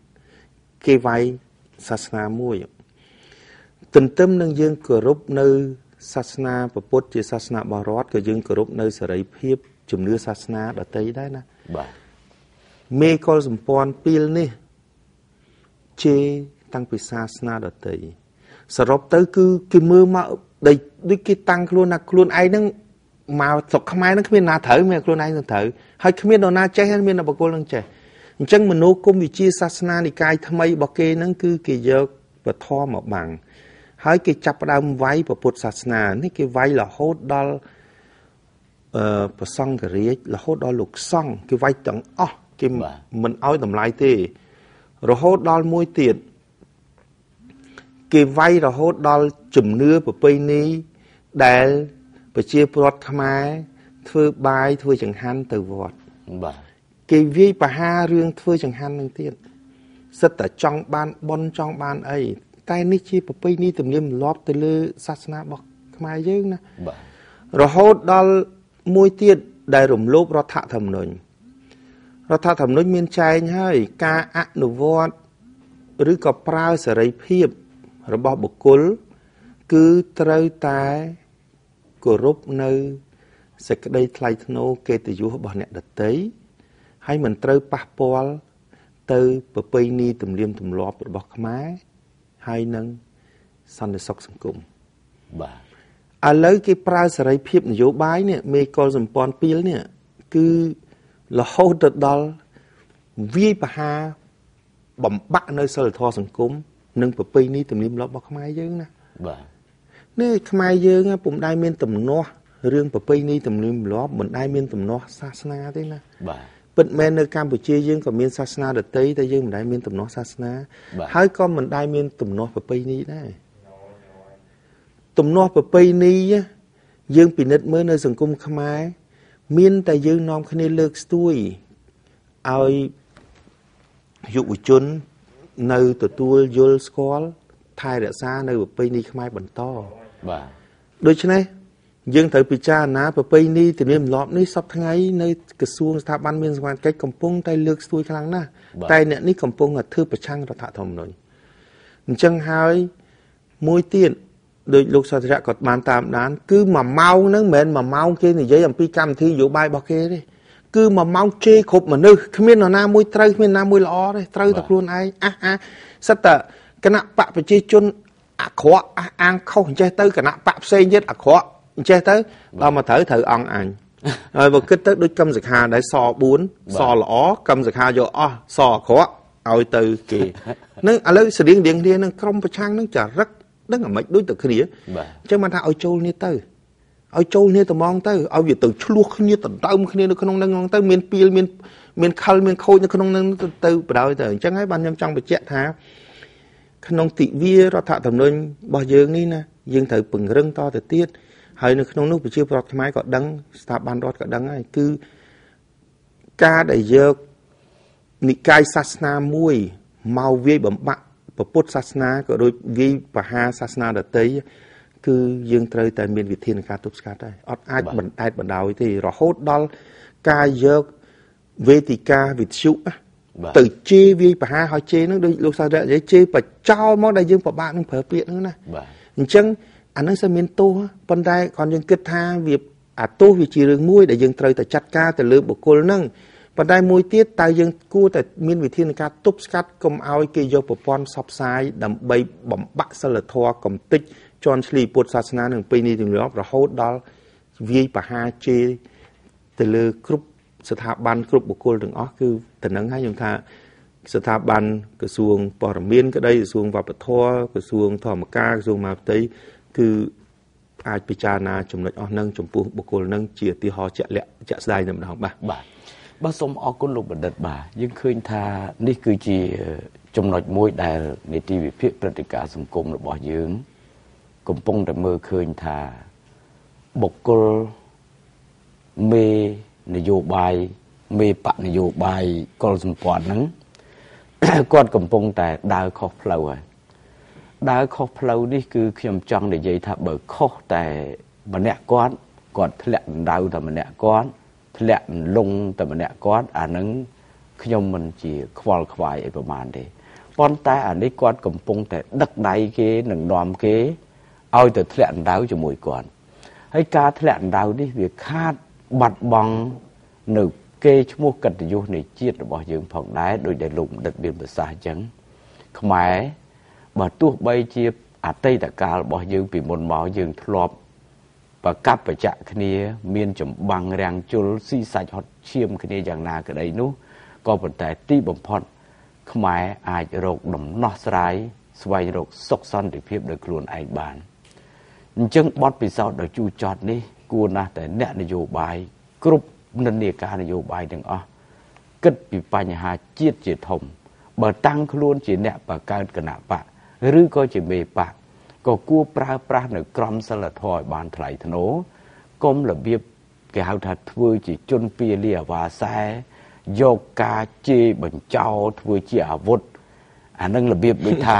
គេវាយ សាសនាមួយទន្ទឹមនឹងយើងគោរពនៅសាសនាពុទ្ធជាសាសនារបស់រដ្ឋក៏យើងគោរពនៅសេរីភាពជំនឿសាសនាដទៃដែរណាបាទមេកុលសម្ព័ន្ធពីលនេះជេតាំងពីសាសនាដទៃសរុបទៅ គឺគេមើលមកដូចគេតាំងខ្លួនណាខ្លួនឯងហ្នឹងមកស្រុកខ្មែរហ្នឹងគ្មានណាត្រូវមានខ្លួនឯងនឹងត្រូវហើយគ្មាននរណាចេះហើយមានតែបកគលនឹងចេះ អញ្ចឹងមនោគមវិជ្ជាសាសនានិកាយថ្មីរបស់គេហ្នឹងគឺគេយកពធមកបាំងហើយគេចាប់ផ្ដើមវាយពុទ្ធសាសនានេះគេវាយរហូតដល់អឺប្រសង្ឃរាជរហូតដល់លោកសង្ឃគេវាយទាំងអស់គេមិនឲ្យតម្លៃទេ រហូតដល់មួយទៀតគេវាយរហូតដល់ជំនឿប្រពៃណីដែលប្រជាពលរដ្ឋខ្មែរធ្វើបាយធ្វើចង្ហាន់ទៅវត្តបាទ គេវាយបហារឿងធ្វើចង្ហាន់នឹងទៀតសិតតែចង់បានបនចង់បានអីតែនេះជាប្រពៃណីទំនៀមទម្លាប់ទៅលើសាសនារបស់ខ្មែរយើងណាបាទរហូតដល់មួយទៀតដែលរំលោភរដ្ឋធម្មនុញ្ញរដ្ឋធម្មនុញ្ញមានចែងហើយការអនុវត្តឬក៏ប្រើសេរីភាពរបស់បុគ្គលគឺត្រូវតែគោរពនៅសេចក្តីថ្លៃថ្នូរកិត្តិយសរបស់អ្នកដតី ហើយមិនត្រូវប៉ះពាល់ទៅប្រពៃណីទំនៀមទម្លាប់របស់ខ្មែរហើយនឹងសន្តិសុខសង្គមបាទឥឡូវគេប្រើសេរីភាពនយោបាយនេះមេកុលសម្ព័ន្ធពីលនេះគឺរហូតទៅដល់វាយបហាបំបាក់នៅសិលធម៌សង្គមនិងប្រពៃណីទំនៀមទម្លាប់របស់ខ្មែរយើងណាបាទនេះខ្មែរយើងពុំដែលមានទំនាស់រឿងប្រពៃណីទំនៀមទម្លាប់មិនដែលមានទំនាស់សាសនាទេណាបាទ ពិតមែននៅកម្ពុជាយើងក៏មានសាសនាដទៃតែយើងមិនដែលមានទំនាស់សាសនា ហើយក៏មិនដែលមានទំនាស់ប្រពៃណីដែរទំនាស់ប្រពៃណីយើងពិនិត្យមើលនៅសង្គមខ្មែរមានតែយើងនាំគ្នាលើកស្ទួយឲ្យយុវជននៅទទួលយល់ស្គាល់ថែរក្សានៅប្រពៃណីខ្មែរបន្តបាទដូច្នេះ យើងត្រូវពិចារណាប្រពៃណីទំនៀមទម្លាប់នេះសពថ្ងៃនៅក្រសួងស្ថាប័នមានសមត្ថកិច្ចកំពុងតែលើកស្ទួយខ្លាំងណាស់តែអ្នកនេះកំពុងតែធ្វើប្រឆាំងរដ្ឋធម្មនុញ្ញអញ្ចឹងហើយមួយទៀតដោយលោកសាស្ត្រក៏បានតាមដាន គឺ1ម៉ោងហ្នឹងមិនមែន1ម៉ោងគេនិយាយអំពីកម្មវិធីនយោបាយរបស់គេទេគឺ1ម៉ោងជេរគ្រប់មនុស្សគ្មាននរណាមួយត្រូវគ្មានណាមួយល្អទេត្រូវតែខ្លួនឯងអះអាសិតតែគណៈបកប្រជាជនអាក្រក់អះអាងខុសអញ្ចេះទៅគណៈបកផ្សេងទៀតអាក្រក់ អញ្ចេះទៅដល់មកត្រូវត្រូវអង្គអញហើយបើគិតទៅដូចកម្មសខាដែរស4សល្អកម្មសខាយកអស់សអាក្រក់ឲ្យទៅគេនឹងឥឡូវស្រៀងរៀងគ្នានឹងក្រុមប្រឆាំងនឹងចារឹកដឹងអាម៉េចដូចទៅគ្នាអញ្ចឹងបានថាឲ្យចូលគ្នាទៅឲ្យចូលគ្នាត្មងទៅឲ្យវាទៅឆ្លោះគ្នាដណ្ដើមគ្នានៅក្នុងនឹងទៅមានពីលមានមានខលមានខូចនៅក្នុងនឹងទៅបដ ாய் ទៅអញ្ចឹងហើយបានខ្ញុំចង់បញ្ជាក់ថាក្នុងទិវារដ្ឋធម្មនុញ្ញរបស់យើងនេះណាយើងត្រូវពង្រឹងតទៅទៀត ហើយនៅក្នុងនោះប្រជាប្រដ្ឋខ្មែរក៏ដឹងស្ថាប័នរដ្ឋក៏ដឹងហើយគឺការដែលយកនិកាយសាសនាមួយមកវាយបំបាក់ពុទ្ធសាសនាក៏ដូចវាយបហាសាសនាដទៃគឺយើងត្រូវតែមានវិធានការទប់ស្កាត់ដែរអត់អាចបណ្តែតបណ្ដោយទេរហូតដល់ការយកវេទិកាវិទ្យុទៅជេរវាយបហាហើយជេរនឹងដូចលោកសាស្ត្រនិយាយជេរបចោលមកដែលយើងពិបាកនឹងប្រើពាក្យហ្នឹងណាអញ្ចឹង អានឹងសិនមានទោសប៉ុន្តែគាត់យើងគិតថាវាអាទោសវាជារឿងមួយដែលយើងត្រូវតែចាត់ការទៅលើបុគ្គលហ្នឹងប៉ុន្តែមួយទៀតតើយើងគួរតែមានវិធានការទប់ស្កាត់កុំឲ្យគេយកប្រព័ន្ធផ្សព្វផ្សាយដើម្បីបំបាក់សិលធម៌កំតិចជន់ឈ្លីពុទ្ធសាសនានឹងពេលនេះទម្លាប់រហូតដល់វាយបហាជេរទៅលើគ្រប់ស្ថាប័នគ្រប់បុគ្គលទាំងអស់គឺតំណឹងហើយខ្ញុំថាស្ថាប័នក្រសួងព័ត៌មានក្តីក្រសួងវប្បធម៌ក្រសួងធម្មការក្រសួងមហាផ្ទៃ គឺអាចពិចារណាចំណុចអស់នឹងចំពោះបុគ្គលនឹងជាឧទាហរណ៍ជាក់លាក់ជាក់ស្ដែងតែម្ដងបាទបាទបាទសូមអរគុណលោកបណ្ឌិតបាទយើងឃើញថានេះគឺជាចំណុចមួយដែលនីតិវិភាគព្រឹត្តិការណ៍សង្គមរបស់យើង កំពុងតែមើលឃើញថាបុគ្គលមេនយោបាយមេបកនយោបាយកុលសម្ព័ន្ធហ្នឹងគាត់កំពុងតែដើរខុសផ្លូវហើយ ដើរខុសផ្លូវនេះគឺខ្ញុំចង់និយាយថាបើខុសតែម្នាក់គាត់គាត់ធ្លាក់ដៅតែម្នាក់គាត់ធ្លាក់លងតែម្នាក់គាត់អានឹងខ្ញុំមិនជាខ្វល់ខ្វាយអីប្រហែលទេប៉ុន្តែអានេះគាត់កំពុងតែដឹកដៃគេនឹងនាំគេឲ្យទៅធ្លាក់ដៅជាមួយគាត់ហើយការធ្លាក់ដៅនេះវាខាតបាត់បង់នៅគេឈ្មោះកិត្តិយសនៃជាតិរបស់យើងផងដែរដោយដែលលោកបណ្ឌិតមានប្រសាសន៍អញ្ចឹងខ្មែរ បើទោះបីជាអតីតកាលរបស់យើងពីមុនមកយើងធ្លាប់ប្រកបបច្ចៈគ្នា មានចម្បាំងរាំងជុលស៊ីសាច់ហត់ឈាមគ្នាយ៉ាងណាក្តីនោះក៏ប៉ុន្តែទីបំផុតខ្មែរអាចរកដំណោះស្រាយស្វែងរកសុខសន្តិភាពដោយខ្លួនឯងបានអញ្ចឹងបទពិសោធន៍ដ៏ជូរចត់នេះគួរណាស់តែអ្នកនយោបាយគ្រប់និន្នាការនយោបាយទាំងអស់គិតពីបញ្ហាជាតិជាធំ បើតាំងខ្លួនជាអ្នកបកកើតគណៈបក ឬក៏ជាមេបកក៏គួរប្រើប្រាស់នៅក្រមសិលធម៌ឲ្យបានថ្លៃថ្នូរកុំរបៀបគេហៅថាធ្វើជាជនពាលាអាវាសែយកការជេរបញ្ចោធ្វើជាអាវុធអានឹងរបៀបដូចថា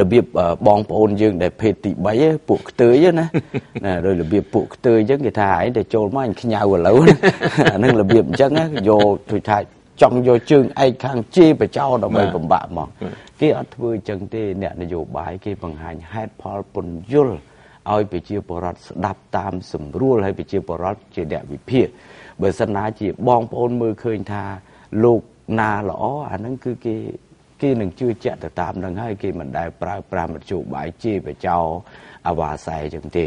របៀបបងប្អូនយើងដែលភេទទី3ពួកខ្ទើយណាណាដោយរបៀបពួកខ្ទើយអញ្ចឹងគេថាឯងតែចូលមកអញខ្ញៅឥឡូវអានឹងរបៀបអញ្ចឹងយកដូចថា ចង់យកជើងឯកខាងជេរបចោដើម្បីបំបាក់មកគេអត់ធ្វើអញ្ចឹងទេអ្នកនយោបាយគេបង្ហាញហេតុផលពន្យល់ឲ្យប្រជាពលរដ្ឋស្ដាប់តាមសម្រួលហើយប្រជាពលរដ្ឋជាអ្នកវិភាគបើសិនណាជាបងប្អូនមើលឃើញថាលោកណាល្អអាហ្នឹងគឺគេគេនឹងជឿជាក់ទៅតាមនឹងហើយគេមិនដែលប្រើប្រាស់មធ្យោបាយជេរបចោអាវ៉ាសែចឹងទេ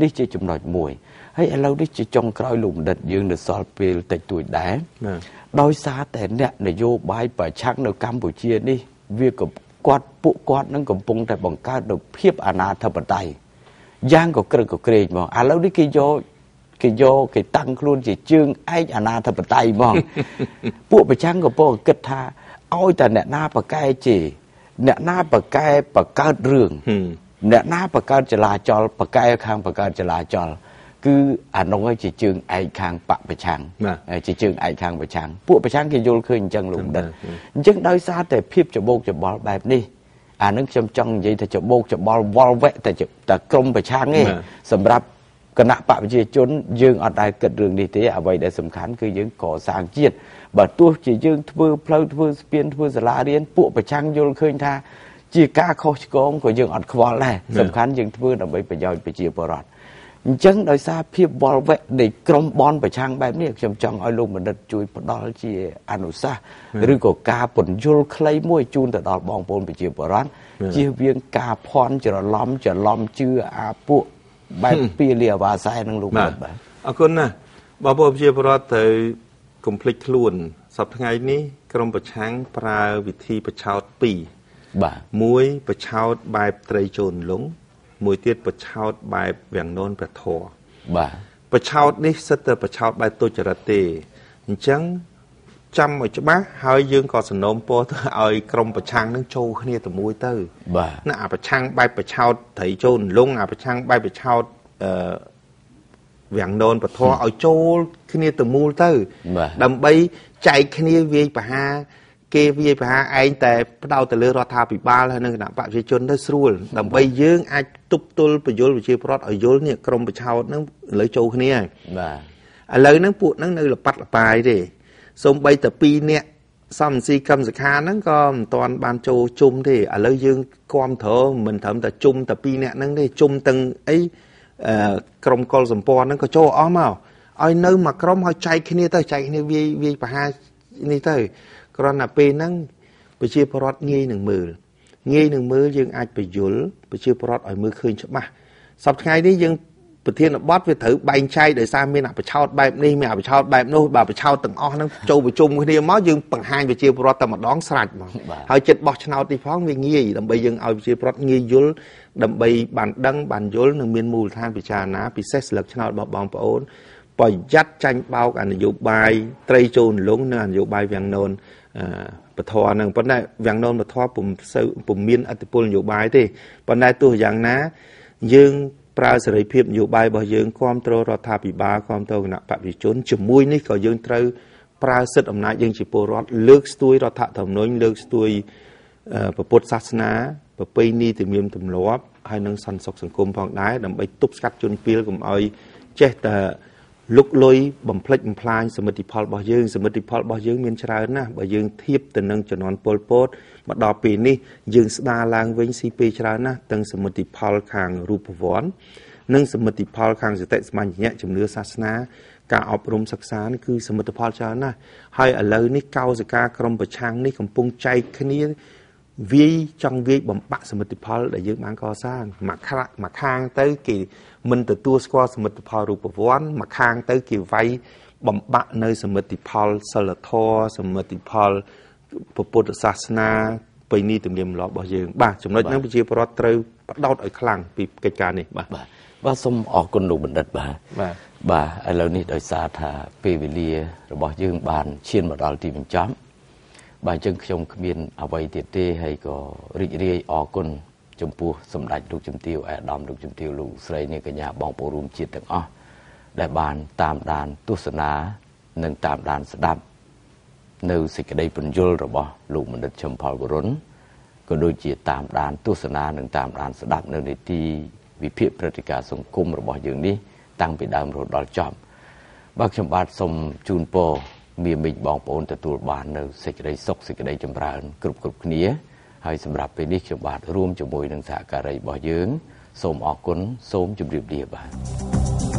នេះជាចំណុចមួយហើយឥឡូវនេះជាចុងក្រោយលោកបណ្ឌិតយើងនៅសល់ពេលតិចតួចដែរ ដោយសារតែអ្នកនយោបាយប្រឆាំងនៅកម្ពុជានេះវាក៏គាត់ពួកគាត់នឹងកំពុងតែបង្កើតនូវភាពអនាធិបតេយ្យយ៉ាងក៏ក្រឹកក៏ក្រែងមកឥឡូវនេះគេយកគេយកគេតាំងខ្លួនជាជើងឯកអាណាធិបតេយ្យហ្មងពួកប្រឆាំងក៏ពោលគិតថាឲ្យតែអ្នកណាប្រកែជេរអ្នកណាប្រកែបកើតរឿងអ្នកណាបកើតចលាចលបកែខាងបកើតចលាចល គឺអានោះជាជើងឯកខាងបពប្រឆាំងជាជើងឯកខាងប្រឆាំងពួកប្រឆាំងគេយល់ឃើញអញ្ចឹងលោកដិតអញ្ចឹងដោយសារតែភាពច្បោកច្បល់បែបនេះអានឹងខ្ញុំចង់និយាយថាច្បោកច្បល់វល់វែកតែតែក្រមប្រឆាំងទេសម្រាប់គណៈបកប្រជាជនយើងអត់ដែលគិតរឿងនេះទេអ្វីដែលសំខាន់គឺយើងកសាងជាតិបើទោះជាយើងធ្វើផ្លូវធ្វើស្ពានធ្វើសាលារៀនពួកប្រឆាំងយល់ឃើញថាជាការខុសឆ្គងក៏យើងអត់ខ្វល់ដែរសំខាន់យើងធ្វើដើម្បីប្រយោជន៍ប្រជាពលរដ្ឋ អញ្ចឹងដោយសារភាពវល់វែកនៃក្រមបនប្រឆាំងបែបនេះខ្ញុំចង់ឲ្យលោកបណ្ឌិតជួយផ្ដល់ជាអនុសាសន៍ឬក៏ការពន្យល់ខ្លីមួយជូនទៅដល់បងប្អូនប្រជាពលរដ្ឋជៀសវាងការភ័ន្តច្រឡំច្រឡំជឿអាពួកបែបពីលាអាវ៉ាសែនឹងលោកបណ្ឌិតបាទអរគុណណាស់បងប្អូនប្រជាពលរដ្ឋត្រូវកុំភ្លេចខ្លួនសប្តាហ៍ថ្ងៃនេះក្រមប្រឆាំងប្រើវិធីបឆោត2បាទមួយបឆោតបែបត្រីជូនលង មួយទៀតបឆោតបែបវាំងននព្រះធរបាទបឆោតនេះសិតតែបឆោតបែបទុច្ចរិតទេអញ្ចឹងចាំឲ្យច្បាស់ហើយយើងក៏សំណូមពរទៅឲ្យក្រុមប្រឆាំងនឹងចូលគ្នាទៅមួយទៅបាទណាអាប្រឆាំងបែបប្រឆោតត្រីជូនលងអាប្រឆាំងបែបប្រឆោតអឺវាំងននពធឲ្យចូលគ្នាទៅមូលទៅ ដើម្បីចែកគ្នាវាយប្រហារ គេវាយប្រហារឯងតែផ្ដោតទៅលើរដ្ឋាភិបាលហើយនិងគណៈបព្វជិជនទៅស្រួលដើម្បីយើងអាចទប់ទល់បញ្យលប្រជាប្រដ្ឋឲ្យយល់នេះក្រមប្រឆោតហ្នឹងឥឡូវចូលគ្នាហើយបាទឥឡូវហ្នឹងពួកហ្នឹងនៅលប៉ាត់លប៉ាយទេសូម្បីតែ2នាក់សំស៊ីកម្មសខាហ្នឹងក៏មិនទាន់បានចូលជុំទេឥឡូវយើងគ្រប់គ្រងមិនត្រឹមតែជុំតែ2នាក់ហ្នឹងទេជុំទាំងអីក្រុមកុលសម្ព័ន្ធហ្នឹងក៏ចូលអស់មកឲ្យនៅមួយក្រុមឲ្យចែកគ្នាទៅចែកគ្នាវាយវាយប្រហារនេះទៅ គ្រាន់តែពេលហ្នឹងប្រជាពលរដ្ឋងាយនឹងមើលងាយនឹងមើលយើងអាចបញ្យលប្រជាពលរដ្ឋឲ្យមើលឃើញច្បាស់សប្តាហ៍ថ្ងៃនេះយើងប្រធានបទវាត្រូវបែងចែកដោយសារមានអបឆោតបែបនេះមានអបឆោតបែបនោះបើបឆោតទាំងអស់ហ្នឹងចូលប្រជុំគ្នាមកយើងបង្ហាញប្រជាពលរដ្ឋតែម្ដងស្រាច់មកហើយចិត្តបោះឆ្នោតនេះផងវាងាយដើម្បីយើងឲ្យប្រជាពលរដ្ឋងាយយល់ដើម្បីបានដឹងបានយល់និងមានមូលដ្ឋានពិចារណាពិសេសស្លឹកឆ្នោតរបស់បងប្អូនប្រយ័ត្នចាញ់បោកអនយោបាយត្រីចូលលងនិងអនយោបាយវាំងនន ពធហ្នឹងប៉ុន្តែវាំងននពធពុំសូវពុំមានអធិពលនយោបាយទេប៉ុន្តែទោះយ៉ាងណា យើងប្រើសេរីភាពនយោបាយរបស់យើងគ្រប់គ្រងរដ្ឋាភិបាលគ្រប់គ្រងគណៈបព្វជិជនជាមួយនេះក៏យើងត្រូវប្រើសិទ្ធិអំណាចយើងជាពលរដ្ឋលើកស្ទួយរដ្ឋធម្មនុញ្ញលើកស្ទួយពុទ្ធសាសនាប្រពៃណីទំនៀមទម្លាប់ហើយនឹងសន្តិសុខសង្គមផងដែរដើម្បីទប់ស្កាត់ជនពីលកុំឲ្យចេះតែ លុកលុយបំផ្លិចបំផ្លាញសមិទ្ធផលរបស់យើងសមិទ្ធផលរបស់យើងមានច្រើនណាស់បើយើងធៀបទៅនឹងចំនួនពលពតមកដល់ពេលនេះយើងស្ដារឡើងវិញស៊ីពេលច្រើនណាស់ទាំងសមិទ្ធផលខាងរូបវ័ន្តនិងសមិទ្ធផលខាងសតិសមាញ្ញៈជំនឿសាសនាការអប់រំសិក្សានេះគឺសមិទ្ធផលច្រើនណាស់ហើយឥឡូវនេះកោសិកាក្រមប្រឆាំងនេះកំពុងចែកគ្នាវាយចង់វាយបំបាក់សមិទ្ធផលដែលយើងបានកសាងមួយខាងមួយខាងទៅគេ មិនទទួលស្គាល់សមិទ្ធផលរូបវ័ន្តមួយខាងទៅគេវាយបំបាក់នៅសមិទ្ធផលសិលធម៌សមិទ្ធផលពុទ្ធសាសនាបិនីទំនៀមទម្លាប់របស់យើងបាទចំណុចហ្នឹងប្រជាពលរដ្ឋត្រូវបដោតឲ្យខ្លាំងពីកិច្ចការនេះបាទបាទបាទសូមអរគុណលោកបណ្ឌិតបាទបាទបាទឥឡូវនេះដោយសារថាពេលវេលារបស់យើងបានឈានមកដល់ទីបញ្ចប់បាទអញ្ចឹងខ្ញុំគ្មានអ្វីទៀតទេហើយក៏រីករាយអរគុណ ចំពោះសម្ដេចលោកជំទាវអាដាមលោកជំទាវលោកស្រីនាងកញ្ញាបងប្អូនរួមជាតិទាំងអស់ដែលបានតាមដានទស្សនានិងតាមដានស្ដាប់នៅសេចក្តីពន្យល់របស់លោកមនិតឈឹមផលវរុនក៏ដូចជាតាមដានទស្សនានិងតាមដានស្ដាប់នៅនីតិវិភាគព្រឹត្តិការណ៍សង្គមរបស់យើងនេះតាំងពីដើមរហូតដល់ចប់បាទខ្ញុំបាទសូមជូនពរមានមិញបងប្អូនទទួលបាននៅសេចក្តីសុខសេចក្តីចម្រើន គ្រប់គ្រប់គ្នា ហើយសម្រាប់ពេលនេះខ្ញុំបាទរួមជាមួយនឹងសហការីរបស់យើង សូមអរគុណសូមជម្រាបលាបាទ